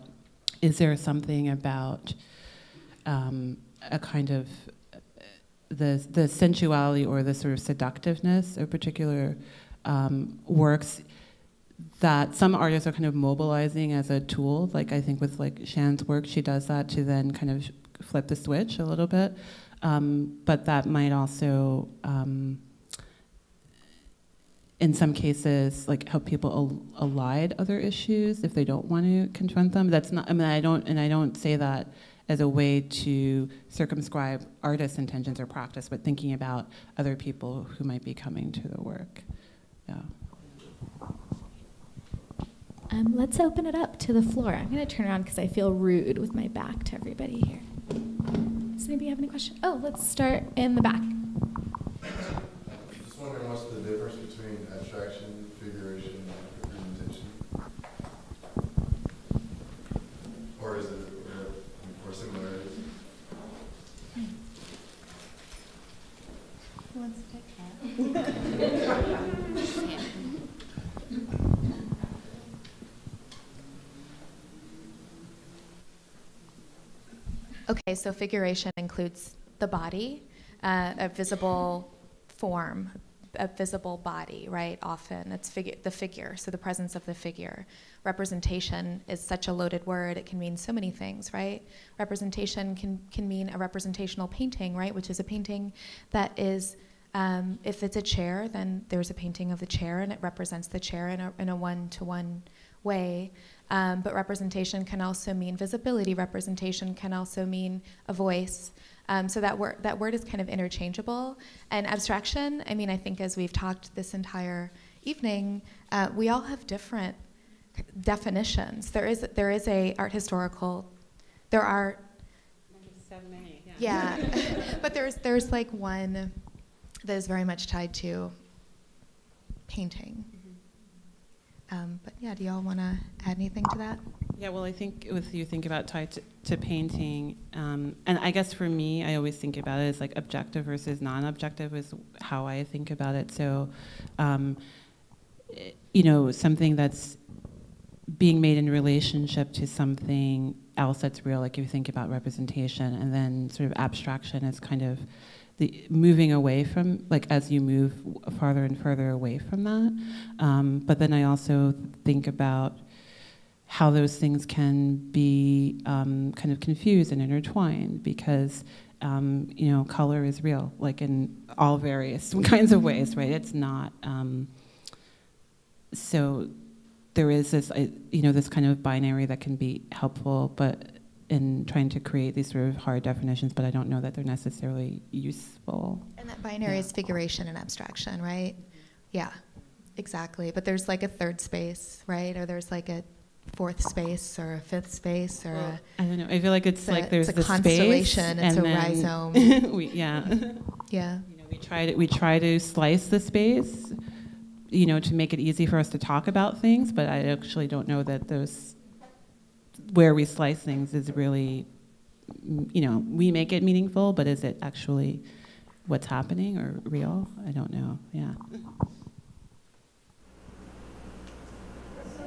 is there something about um, a kind of the the sensuality or the sort of seductiveness of particular um, works that some artists are kind of mobilizing as a tool. Like I think with like Shan's work, she does that to then kind of flip the switch a little bit. Um, but that might also um, in some cases, like help people al- elide other issues if they don't want to confront them. That's not. I mean, I don't, and I don't say that as a way to circumscribe artists' intentions or practice, but thinking about other people who might be coming to the work. Yeah. Um, let's open it up to the floor. I'm going to turn around because I feel rude with my back to everybody here. Does anybody have any questions? Oh, let's start in the back. Just wondering what's the difference between abstraction, figuration, and representation? Or is it for similarities? Who wants to take that? *laughs* Okay, so figuration includes the body, uh, a visible form, a visible body, right? Often it's figure, the figure, so the presence of the figure. Representation is such a loaded word; it can mean so many things, right? Representation can can mean a representational painting, right, which is a painting that is. Um, if it's a chair, then there's a painting of the chair, and it represents the chair in a, in a one-to-one way. Um, but representation can also mean visibility. Representation can also mean a voice. Um, so that word that word is kind of interchangeable. And abstraction, I mean, I think as we've talked this entire evening, uh, we all have different definitions. There is there is a art historical. There are So many, yeah, *laughs* but there's there's like one that is very much tied to painting. Um, but yeah, do y'all want to add anything to that? Yeah, well, I think with you think about tied to, to painting, um, and I guess for me, I always think about it as like objective versus non-objective is how I think about it. So, um, you know, something that's being made in relationship to something else that's real, like you think about representation, and then sort of abstraction is kind of the moving away from, like as you move farther and further away from that. Um, but then I also think about how those things can be um, kind of confused and intertwined because um, you know color is real, like in all various *laughs* kinds of ways, right? It's not. Um, so there is this, you know, this kind of binary that can be helpful, but in trying to create these sort of hard definitions, but I don't know that they're necessarily useful. And that binary Yeah. is figuration and abstraction, right? Yeah, exactly. But there's like a third space, right? Or there's like a fourth space or a fifth space or a, I don't know. I feel like it's, It's a- like there's it's a the constellation, space, it's a rhizome. *laughs* we, yeah. *laughs* yeah. You know, we try to we try to slice the space, you know, to make it easy for us to talk about things. But I actually don't know that those where we slice things is really, you know, we make it meaningful, but is it actually what's happening or real? I don't know. Yeah. So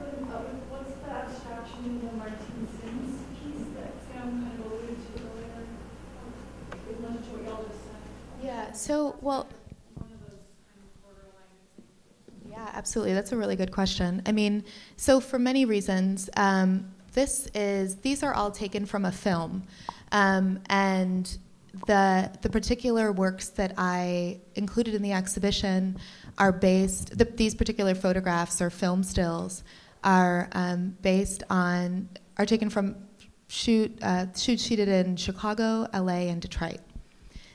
what's the abstraction in the Martine piece that Sam kind of alluded to earlier? In much to what y'all just said. Yeah. So, well, One of those kind of borderline. Yeah, absolutely. That's a really good question. I mean, so for many reasons, um, this is these are all taken from a film, um, and the the particular works that I included in the exhibition are based. The, these particular photographs or film stills are um, based on are taken from shoot uh, shoots in Chicago, L.A., and Detroit.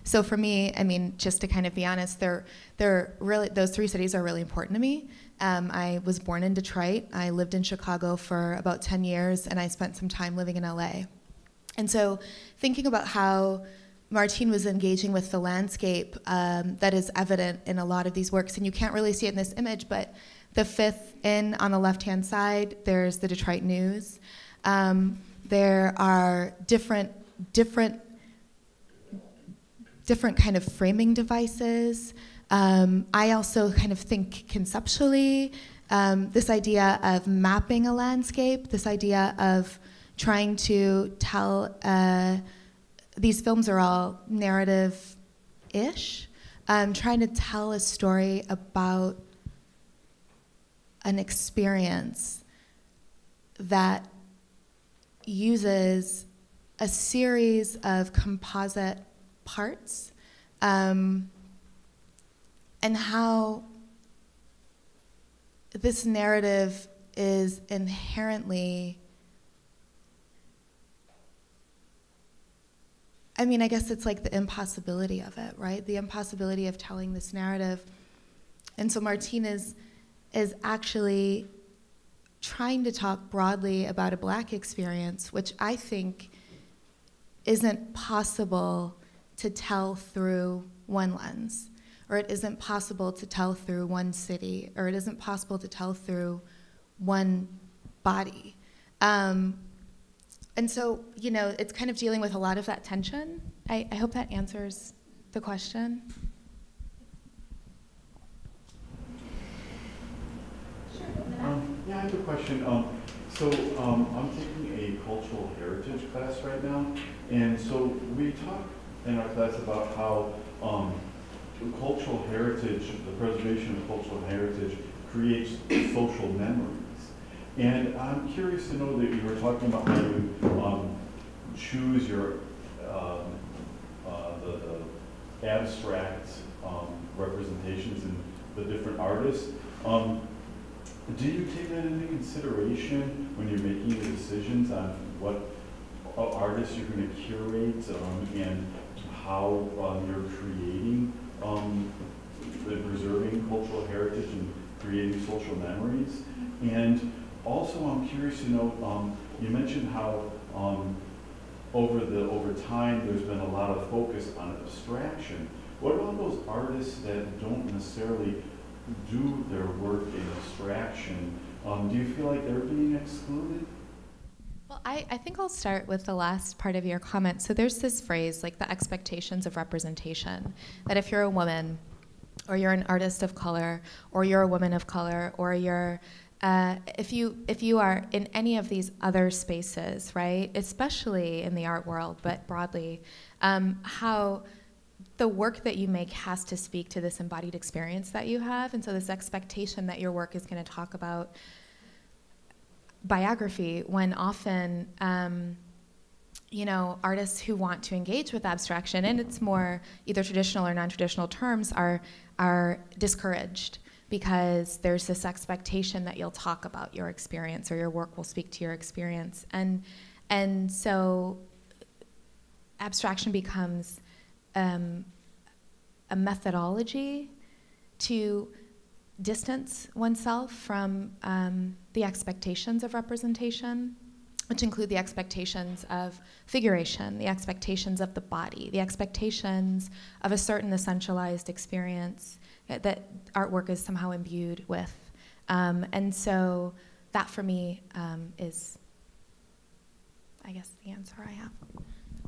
So for me, I mean, just to kind of be honest, they're they're really those three cities are really important to me. Um, I was born in Detroit. I lived in Chicago for about 10 years, and I spent some time living in LA. And so, thinking about how Martine was engaging with the landscape um, that is evident in a lot of these works, and you can't really see it in this image, but the fifth in on the left-hand side, there's the Detroit News. Um, there are different different different kind of framing devices. Um, I also kind of think conceptually um, this idea of mapping a landscape, this idea of trying to tell. Uh, these films are all narrative-ish, um, trying to tell a story about an experience that uses a series of composite parts um, and how this narrative is inherently I mean, I guess it's like the impossibility of it, right? The impossibility of telling this narrative. And so Martine's is actually trying to talk broadly about a black experience, which I think isn't possible to tell through one lens, or it isn't possible to tell through one city, or it isn't possible to tell through one body. Um, and so, you know, it's kind of dealing with a lot of that tension. I, I hope that answers the question. Um, yeah, I have a question. Um, so um, I'm taking a cultural heritage class right now, and so we talk in our class about how um, cultural heritage, the preservation of cultural heritage, creates social memories. And I'm curious to know that you were talking about how you um, choose your um, uh, the, the abstract um, representations and the different artists. Um, do you take that into consideration when you're making the decisions on what uh, artists you're going to curate um, and how um, you're creating um, the preserving cultural heritage and creating social memories? And also, I'm curious to know, um, you mentioned how um, over the over time there's been a lot of focus on abstraction. What about those artists that don't necessarily do their work in abstraction? Um, do you feel like they're being excluded? I, I think I'll start with the last part of your comment. So there's this phrase, like the expectations of representation, that if you're a woman, or you're an artist of color, or you're a woman of color, or you're uh, if you if you are in any of these other spaces, right, especially in the art world, but broadly, um, how the work that you make has to speak to this embodied experience that you have, and so this expectation that your work is going to talk about biography, when often. Um, you know, artists who want to engage with abstraction, and it's more either traditional or non-traditional terms, are are discouraged because there's this expectation that you'll talk about your experience or your work will speak to your experience. And, and so abstraction becomes um, a methodology to distance oneself from um, the expectations of representation, which include the expectations of figuration, the expectations of the body, the expectations of a certain essentialized experience, that artwork is somehow imbued with. Um, and so that for me um, is, I guess, the answer I have.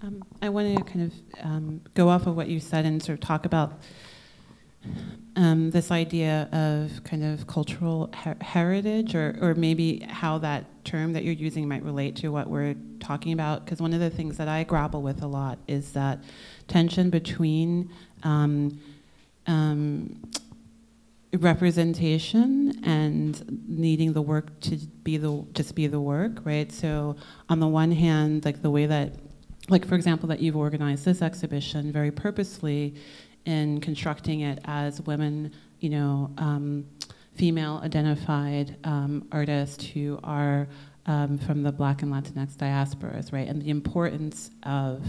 Um, I want to kind of um, go off of what you said and sort of talk about um, this idea of kind of cultural her- heritage, or, or maybe how that term that you're using might relate to what we're talking about. Because one of the things that I grapple with a lot is that tension between um, um, representation and needing the work to be the just be the work, right? So on the one hand, like the way that, like for example, that you've organized this exhibition very purposely in constructing it as women, you know, um, female identified um, artists who are um, from the Black and Latinx diasporas, right? And the importance of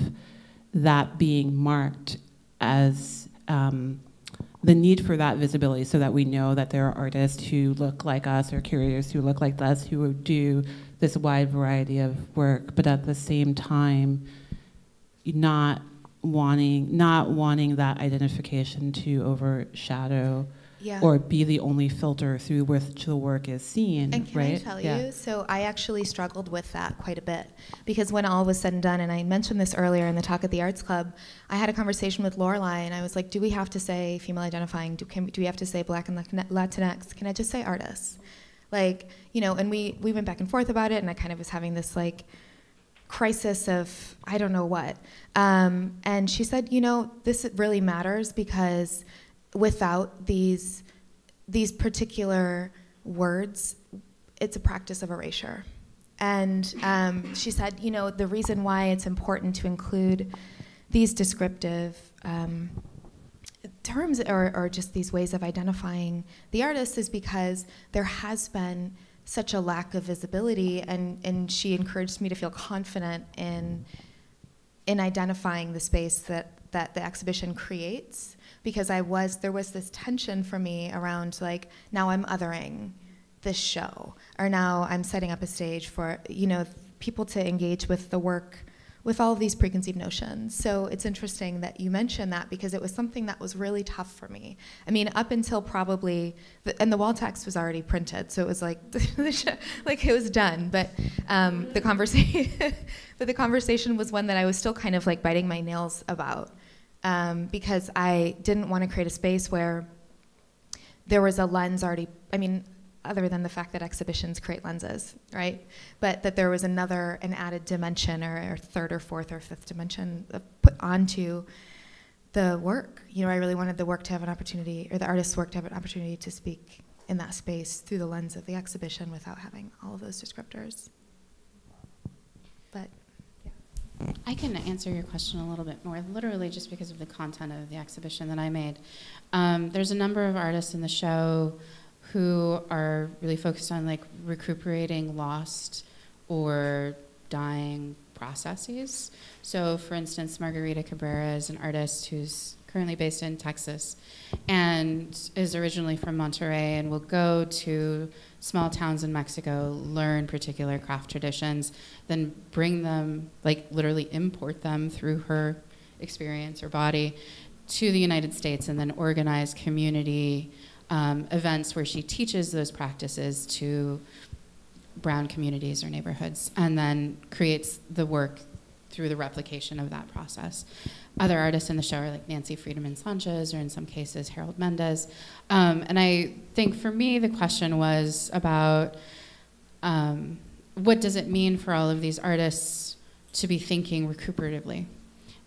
that being marked as um, the need for that visibility so that we know that there are artists who look like us or curators who look like us who do this wide variety of work, but at the same time, not wanting not wanting that identification to overshadow yeah. or be the only filter through which the work is seen. And can right? I tell yeah. you? So I actually struggled with that quite a bit because when all was said and done, and I mentioned this earlier in the talk at the Arts Club, I had a conversation with Lorelei, and I was like, "Do we have to say female identifying? Do, can, do we have to say Black and Latinx? Can I just say artists?" Like, you know, and we we went back and forth about it, and I kind of was having this like crisis of I don't know what. Um, and she said, you know, this really matters because without these these particular words, it's a practice of erasure. And um, she said, you know, the reason why it's important to include these descriptive um, terms or, or just these ways of identifying the artist is because there has been such a lack of visibility, and, and she encouraged me to feel confident in in identifying the space that, that the exhibition creates because I was there was this tension for me around like now I'm othering this show or now I'm setting up a stage for you know people to engage with the work with all of these preconceived notions. So it's interesting that you mentioned that because it was something that was really tough for me. I mean, up until probably, the, and the wall text was already printed, so it was like, *laughs* like it was done. But um, the conversation, *laughs* but the conversation was one that I was still kind of like biting my nails about um, because I didn't want to create a space where there was a lens already. I mean, other than the fact that exhibitions create lenses, right? But that there was another, an added dimension or, or third or fourth or fifth dimension put onto the work. You know, I really wanted the work to have an opportunity, or the artist's work to have an opportunity to speak in that space through the lens of the exhibition without having all of those descriptors. But yeah. I can answer your question a little bit more, literally just because of the content of the exhibition that I made. Um, there's a number of artists in the show who are really focused on like recuperating lost or dying processes. So, for instance, Margarita Cabrera is an artist who's currently based in Texas, and is originally from Monterrey, and will go to small towns in Mexico, learn particular craft traditions, then bring them, like literally import them through her experience or body to the United States, and then organize community um, events where she teaches those practices to brown communities or neighborhoods, and then creates the work through the replication of that process. Other artists in the show are like Nancy Friedemann-Sánchez, or in some cases, Harold Mendez. Um, and I think for me, the question was about um, what does it mean for all of these artists to be thinking recuperatively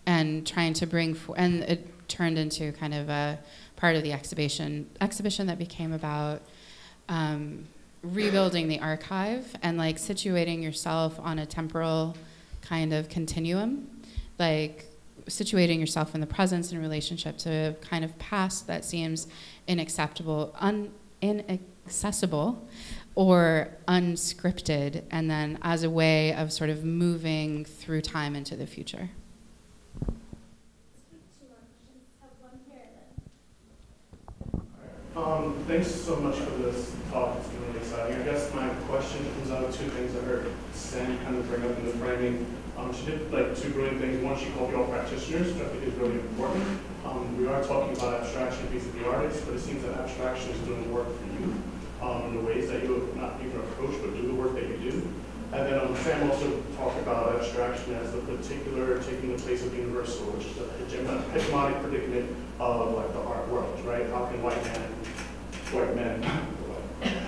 and trying to bring, and it turned into kind of a part of the exhibition, exhibition that became about um, rebuilding the archive and like situating yourself on a temporal kind of continuum, like situating yourself in the presence in relationship to kind of past that seems unacceptable, un, inaccessible, or unscripted, and then as a way of sort of moving through time into the future. Um, thanks so much for this talk. It's been really exciting. I guess my question comes out of two things I heard Sandy kind of bring up in the framing. Um, she did like two brilliant things. One, she called you all practitioners, which I think is really important. Um, we are talking about abstraction vis-a-vis artists, but it seems that abstraction is doing work for you um, in the ways that you have not even approach, but do the work that you do. And then um, Sam also talked about abstraction as the particular taking the place of universal, which is a hegemonic predicament of like the art world, right? How can white man, white men,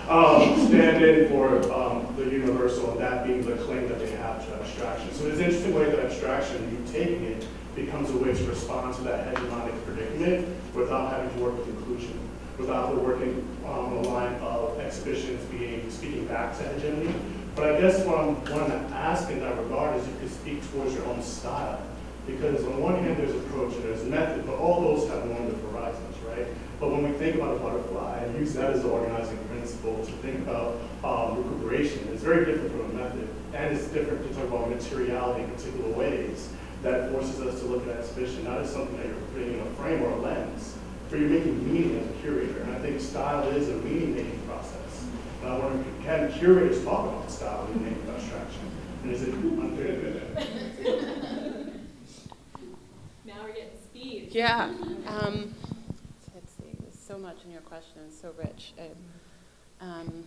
um, stand in for um, the universal and that being the claim that they have to abstraction. So it's an interesting way that abstraction, you taking it, becomes a way to respond to that hegemonic predicament without having to work with inclusion, without the working on the line of exhibitions being speaking back to hegemony. But I guess what I'm wanting to ask in that regard is you could speak towards your own style. Because on one hand, there's approach and there's method, but all those have normative horizons, right? But when we think about a butterfly and use that as the organizing principle to think about um, recuperation, it's very different from a method. And it's different to talk about materiality in particular ways that forces us to look at exhibition not as something that you're putting in a frame or a lens, but you're making meaning as a curator. And I think style is a meaning-making process. And I wonder, can curators talk about style and making abstraction? And is it unfair? *laughs* now we're let's see. There's so much in your question. It's so rich. Um,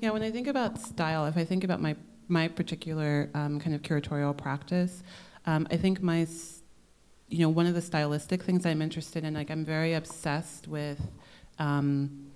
yeah, when I think about style, if I think about my my particular um, kind of curatorial practice, um, I think my, you know, one of the stylistic things I'm interested in, like I'm very obsessed with um,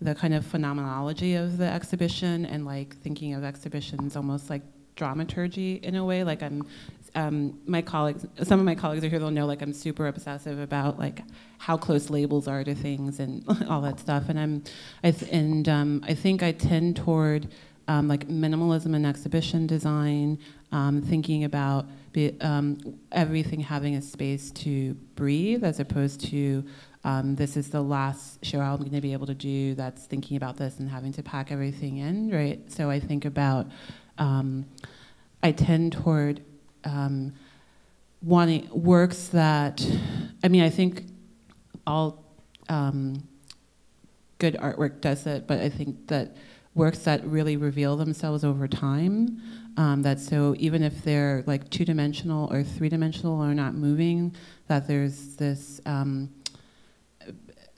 the kind of phenomenology of the exhibition and like thinking of exhibitions almost like dramaturgy in a way. Like I'm um, my colleagues, some of my colleagues are here, they'll know like I'm super obsessive about like how close labels are to things and *laughs* all that stuff. And I'm, I and um, I think I tend toward um, like minimalism and exhibition design, um, thinking about be, um, everything having a space to breathe as opposed to um, this is the last show I'm going to be able to do that's thinking about this and having to pack everything in, right? So I think about, I tend toward um, wanting works that, I mean, I think all um, good artwork does it, but I think that works that really reveal themselves over time. Um, that so even if they're like two dimensional or three dimensional or not moving, that there's this um,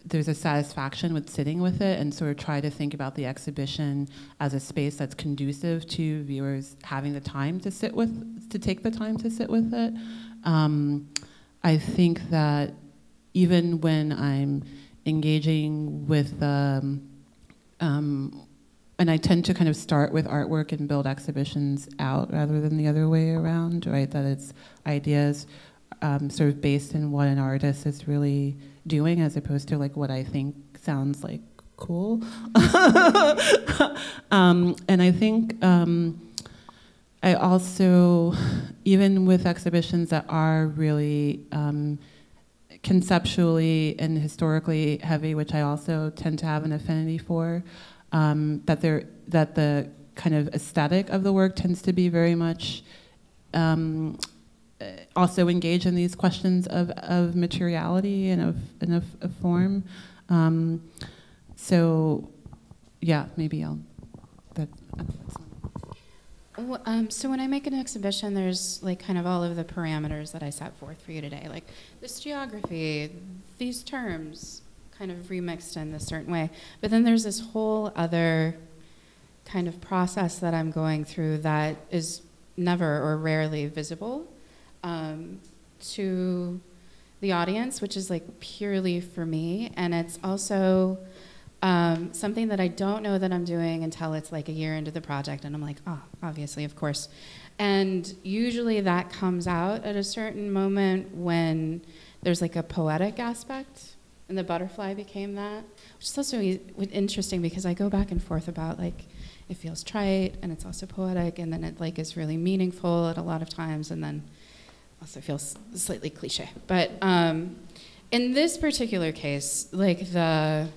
there's a satisfaction with sitting with it and sort of try to think about the exhibition as a space that's conducive to viewers having the time to sit with, to take the time to sit with it. Um, I think that even when I'm engaging with, um, um, and I tend to kind of start with artwork and build exhibitions out rather than the other way around, right? That it's ideas um, sort of based in what an artist is really doing as opposed to like what I think sounds like cool. *laughs* um, and I think um, I also, even with exhibitions that are really um, conceptually and historically heavy, which I also tend to have an affinity for, um, that there that the kind of aesthetic of the work tends to be very much um, also engage in these questions of, of materiality and of, and of, of form. Um, so, yeah, maybe I'll. That, uh, Well, um, so when I make an exhibition, there's like kind of all of the parameters that I set forth for you today, like this geography, these terms, kind of remixed in this certain way. But then there's this whole other kind of process that I'm going through that is never or rarely visible um, to the audience, which is like purely for me, and it's also um, something that I don't know that I'm doing until it's like a year into the project, and I'm like, oh, obviously, of course. And usually that comes out at a certain moment when there's like a poetic aspect, and the butterfly became that, which is also interesting because I go back and forth about like it feels trite and it's also poetic, and then it like is really meaningful at a lot of times, and then also feels slightly cliche. But um, in this particular case, like the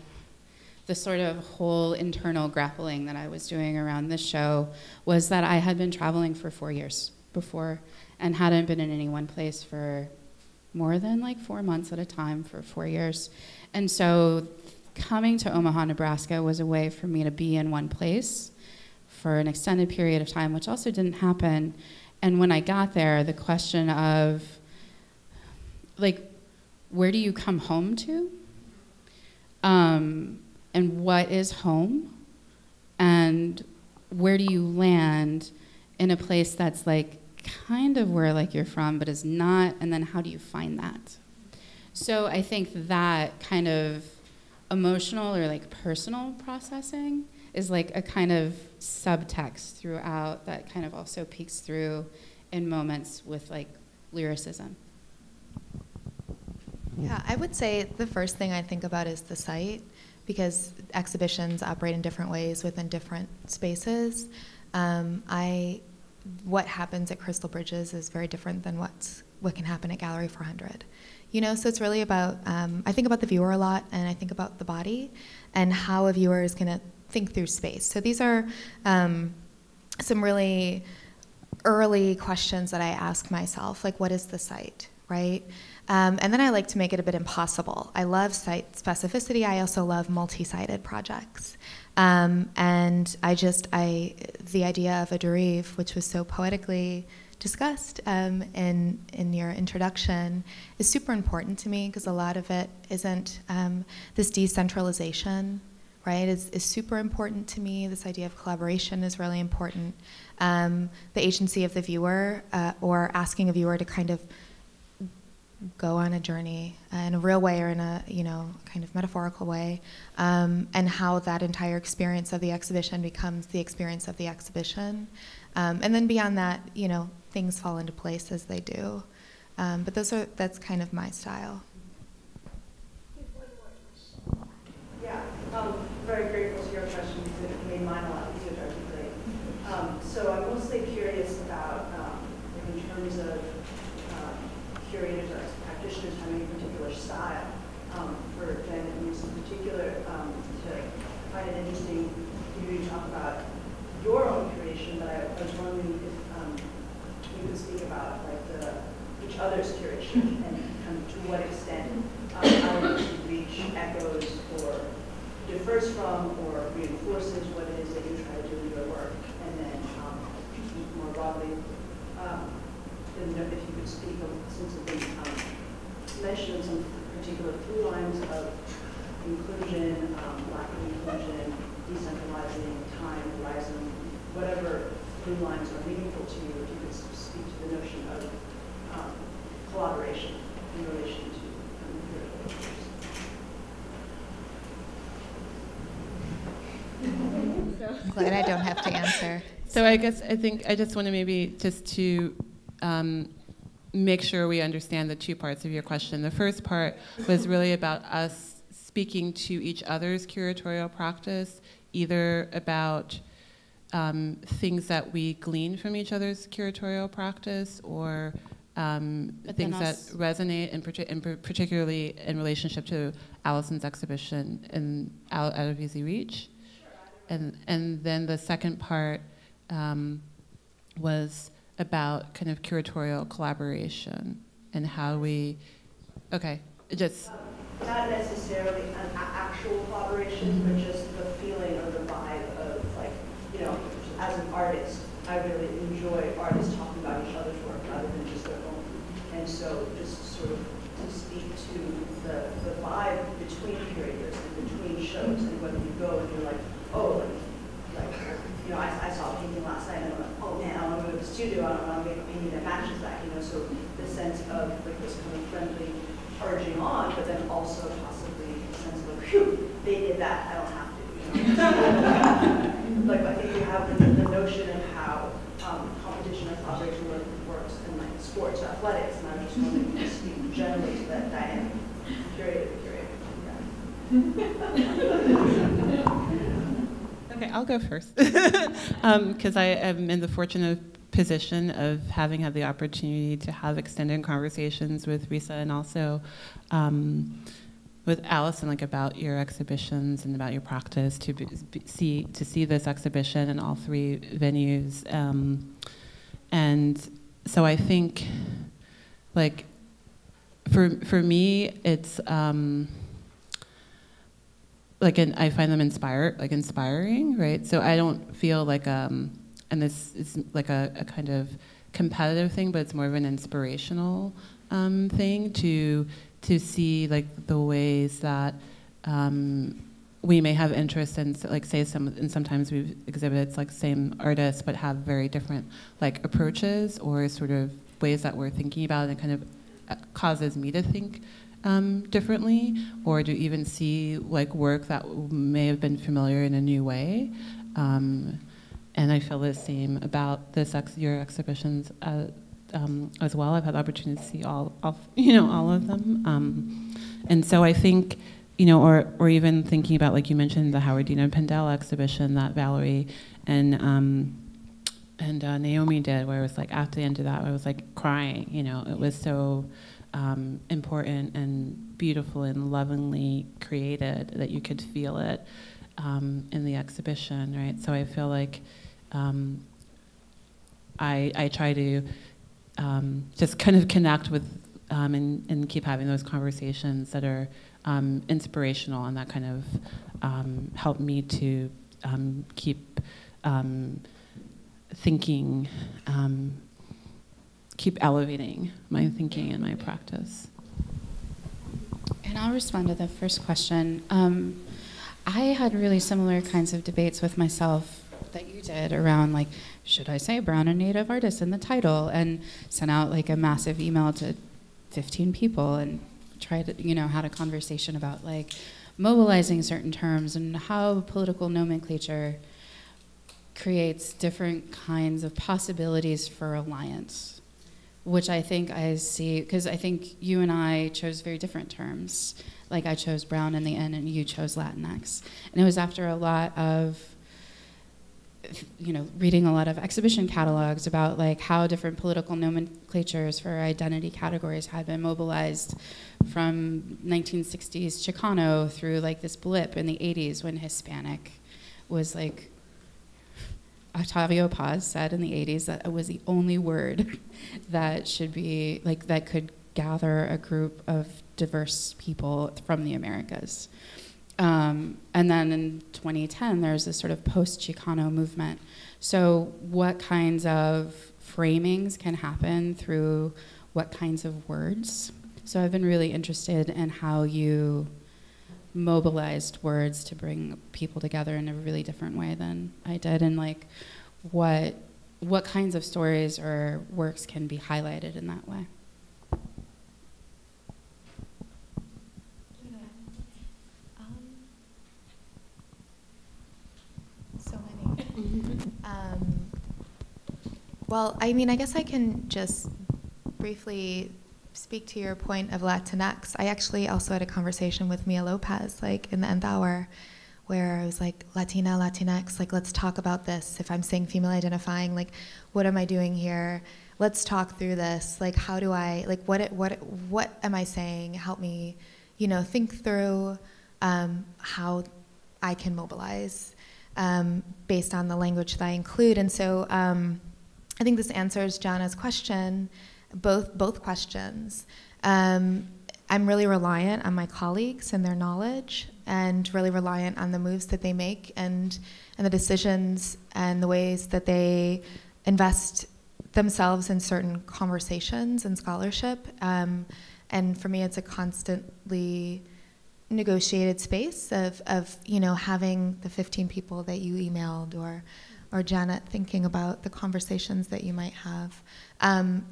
the sort of whole internal grappling that I was doing around this show was that I had been traveling for four years before and hadn't been in any one place for more than like four months at a time for four years. And so coming to Omaha, Nebraska was a way for me to be in one place for an extended period of time, which also didn't happen. And when I got there, the question of like, where do you come home to? Um, and what is home? And where do you land in a place that's like kind of where like you're from but is not? And then how do you find that? So i think that kind of emotional or like personal processing is like a kind of subtext throughout that kind of also peeks through in moments with like lyricism Yeah, I would say the first thing I think about is the site because exhibitions operate in different ways within different spaces. Um, I, what happens at Crystal Bridges is very different than what's, what can happen at Gallery 400. You know, so it's really about, um, I think about the viewer a lot and I think about the body and how a viewer is going to think through space. So these are um, some really early questions that I ask myself, like what is the site, right? Um, and then I like to make it a bit impossible. I love site specificity. I also love multi-sited projects. Um, and I just, I, the idea of a derive, which was so poetically discussed um, in, in your introduction, is super important to me because a lot of it isn't um, this decentralization, right, is, is super important to me. This idea of collaboration is really important. Um, the agency of the viewer, uh, or asking a viewer to kind of go on a journey uh, in a real way or in a you know kind of metaphorical way um, and how that entire experience of the exhibition becomes the experience of the exhibition um, and then beyond that you know things fall into place as they do um, but those are that's kind of my style um, very grateful to your question because it made mine a lot easier to articulate. Um, so I'm mostly curious about, um, in terms of um, curators or practitioners having a particular style. Um, for Janet Muse in particular, um, to find it interesting for you to talk about your own creation, but I, was wondering if you could speak about like the each other's curation and kind of to what extent um, our reach echoes or differs from or reinforces what it is that you try to do in your work, and then um, more broadly, um, then if you could speak of since been um, mentioned some particular through lines of inclusion, um, lack of inclusion, decentralizing, time, horizon, whatever through lines are meaningful to you, if you could speak to the notion of um, collaboration in relation to um, empirical issues. I'm glad i don't have to answer So I guess I think I just want to maybe just to um, make sure we understand the two parts of your question. The first part was really about us speaking to each other's curatorial practice, either about um, things that we glean from each other's curatorial practice or um, things that resonate, in, parti- in particularly in relationship to Allison's exhibition in Out, Out of Easy Reach. And, and then the second part um, was about kind of curatorial collaboration and how we, okay, just. Not necessarily an actual collaboration, but just the feeling or the vibe of like, you know, as an artist, I really enjoy artists talking about each other's work rather than just their own. And so just sort of to speak to the, the vibe between periods and between shows and whether you go and you're like, oh, like, like you know, I, I saw a painting last night and I'm like, oh man, I want to go to the studio, I want to make a painting that matches that, you know, so the sense of like this kind of friendly urging on, but then also possibly a sense of, phew, they did that, I don't have to, you know. *laughs* like, I think you have the, the notion of how um, competition and collaboration work, works in like sports or athletics, and I just want to speak generally to that dynamic, period. *laughs* Okay, I'll go first *laughs* because I am in the fortunate position of having had the opportunity to have extended conversations with Risa and also um, with Allison, like about your exhibitions and about your practice to be, see to see this exhibition in all three venues, um, and so I think, like, for for me, it's. Um, like I find them inspired like inspiring, right? So I don't feel like um and this is like a, a kind of competitive thing, but it's more of an inspirational um, thing to to see like the ways that um, we may have interest in like say some and sometimes we've exhibited like same artists but have very different like approaches or sort of ways that we're thinking about it and kind of uh, causes me to think um, differently or to even see like work that may have been familiar in a new way. Um, and I feel the same about this ex- your exhibitions uh, um, as well. I've had the opportunity to see all, all *laughs* you know, all of them. Um, and so I think, you know, or, or even thinking about, like you mentioned, the Howardena Pindell exhibition that Valerie and um, and uh, Naomi did, where it was like after the end of that, I was like crying. You know, it was so um, important and beautiful and lovingly created that you could feel it um, in the exhibition, right? So I feel like um, I, I try to um, just kind of connect with um, and, and keep having those conversations that are um, inspirational and that kind of help me to keep thinking keep elevating my thinking and my practice. And I'll respond to the first question. Um, I had really similar kinds of debates with myself that you did around like, should I say brown and native artists in the title? And sent out like a massive email to 15 people and tried to, you know, had a conversation about like mobilizing certain terms and how political nomenclature creates different kinds of possibilities for alliance which I think I see, because I think you and I chose very different terms. Like I chose brown in the end, and you chose Latinx. And it was after a lot of, you know, reading a lot of exhibition catalogs about like how different political nomenclatures for identity categories had been mobilized from 1960s Chicano through like this blip in the 80s when Hispanic was like Octavio Paz said in the 80s that it was the only word *laughs* that should be like that could gather a group of diverse people from the Americas. Um, and then in 2010, there's this sort of post Chicano movement. So, what kinds of framings can happen through what kinds of words? So, I've been really interested in how you mobilized words to bring people together in a really different way than I did, and like what what kinds of stories or works can be highlighted in that way. Um, so many. um, well, I mean, I guess I can just briefly speak to your point of Latinx, I actually also had a conversation with Mia Lopez, like in the nth hour, where I was like, Latina, Latinx, like let's talk about this. If I'm saying female identifying, like what am I doing here? Let's talk through this. Like how do I, like what, what, what am I saying? Help me, you know, think through um, how I can mobilize um, based on the language that I include. And so, um, I think this answers Jana's question, both both questions. Um, I'm really reliant on my colleagues and their knowledge, and really reliant on the moves that they make and and the decisions and the ways that they invest themselves in certain conversations and scholarship. Um, and for me, it's a constantly negotiated space of, of you know having the 15 people that you emailed or or Janet thinking about the conversations that you might have. Um,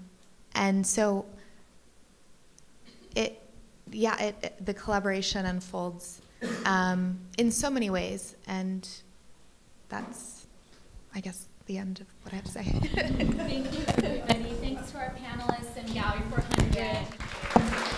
and so it, yeah, it, it- the collaboration unfolds um, in so many ways. And that's, I guess, the end of what I have to say. *laughs* Thank you, everybody. Thanks to our panelists and Gallery 400.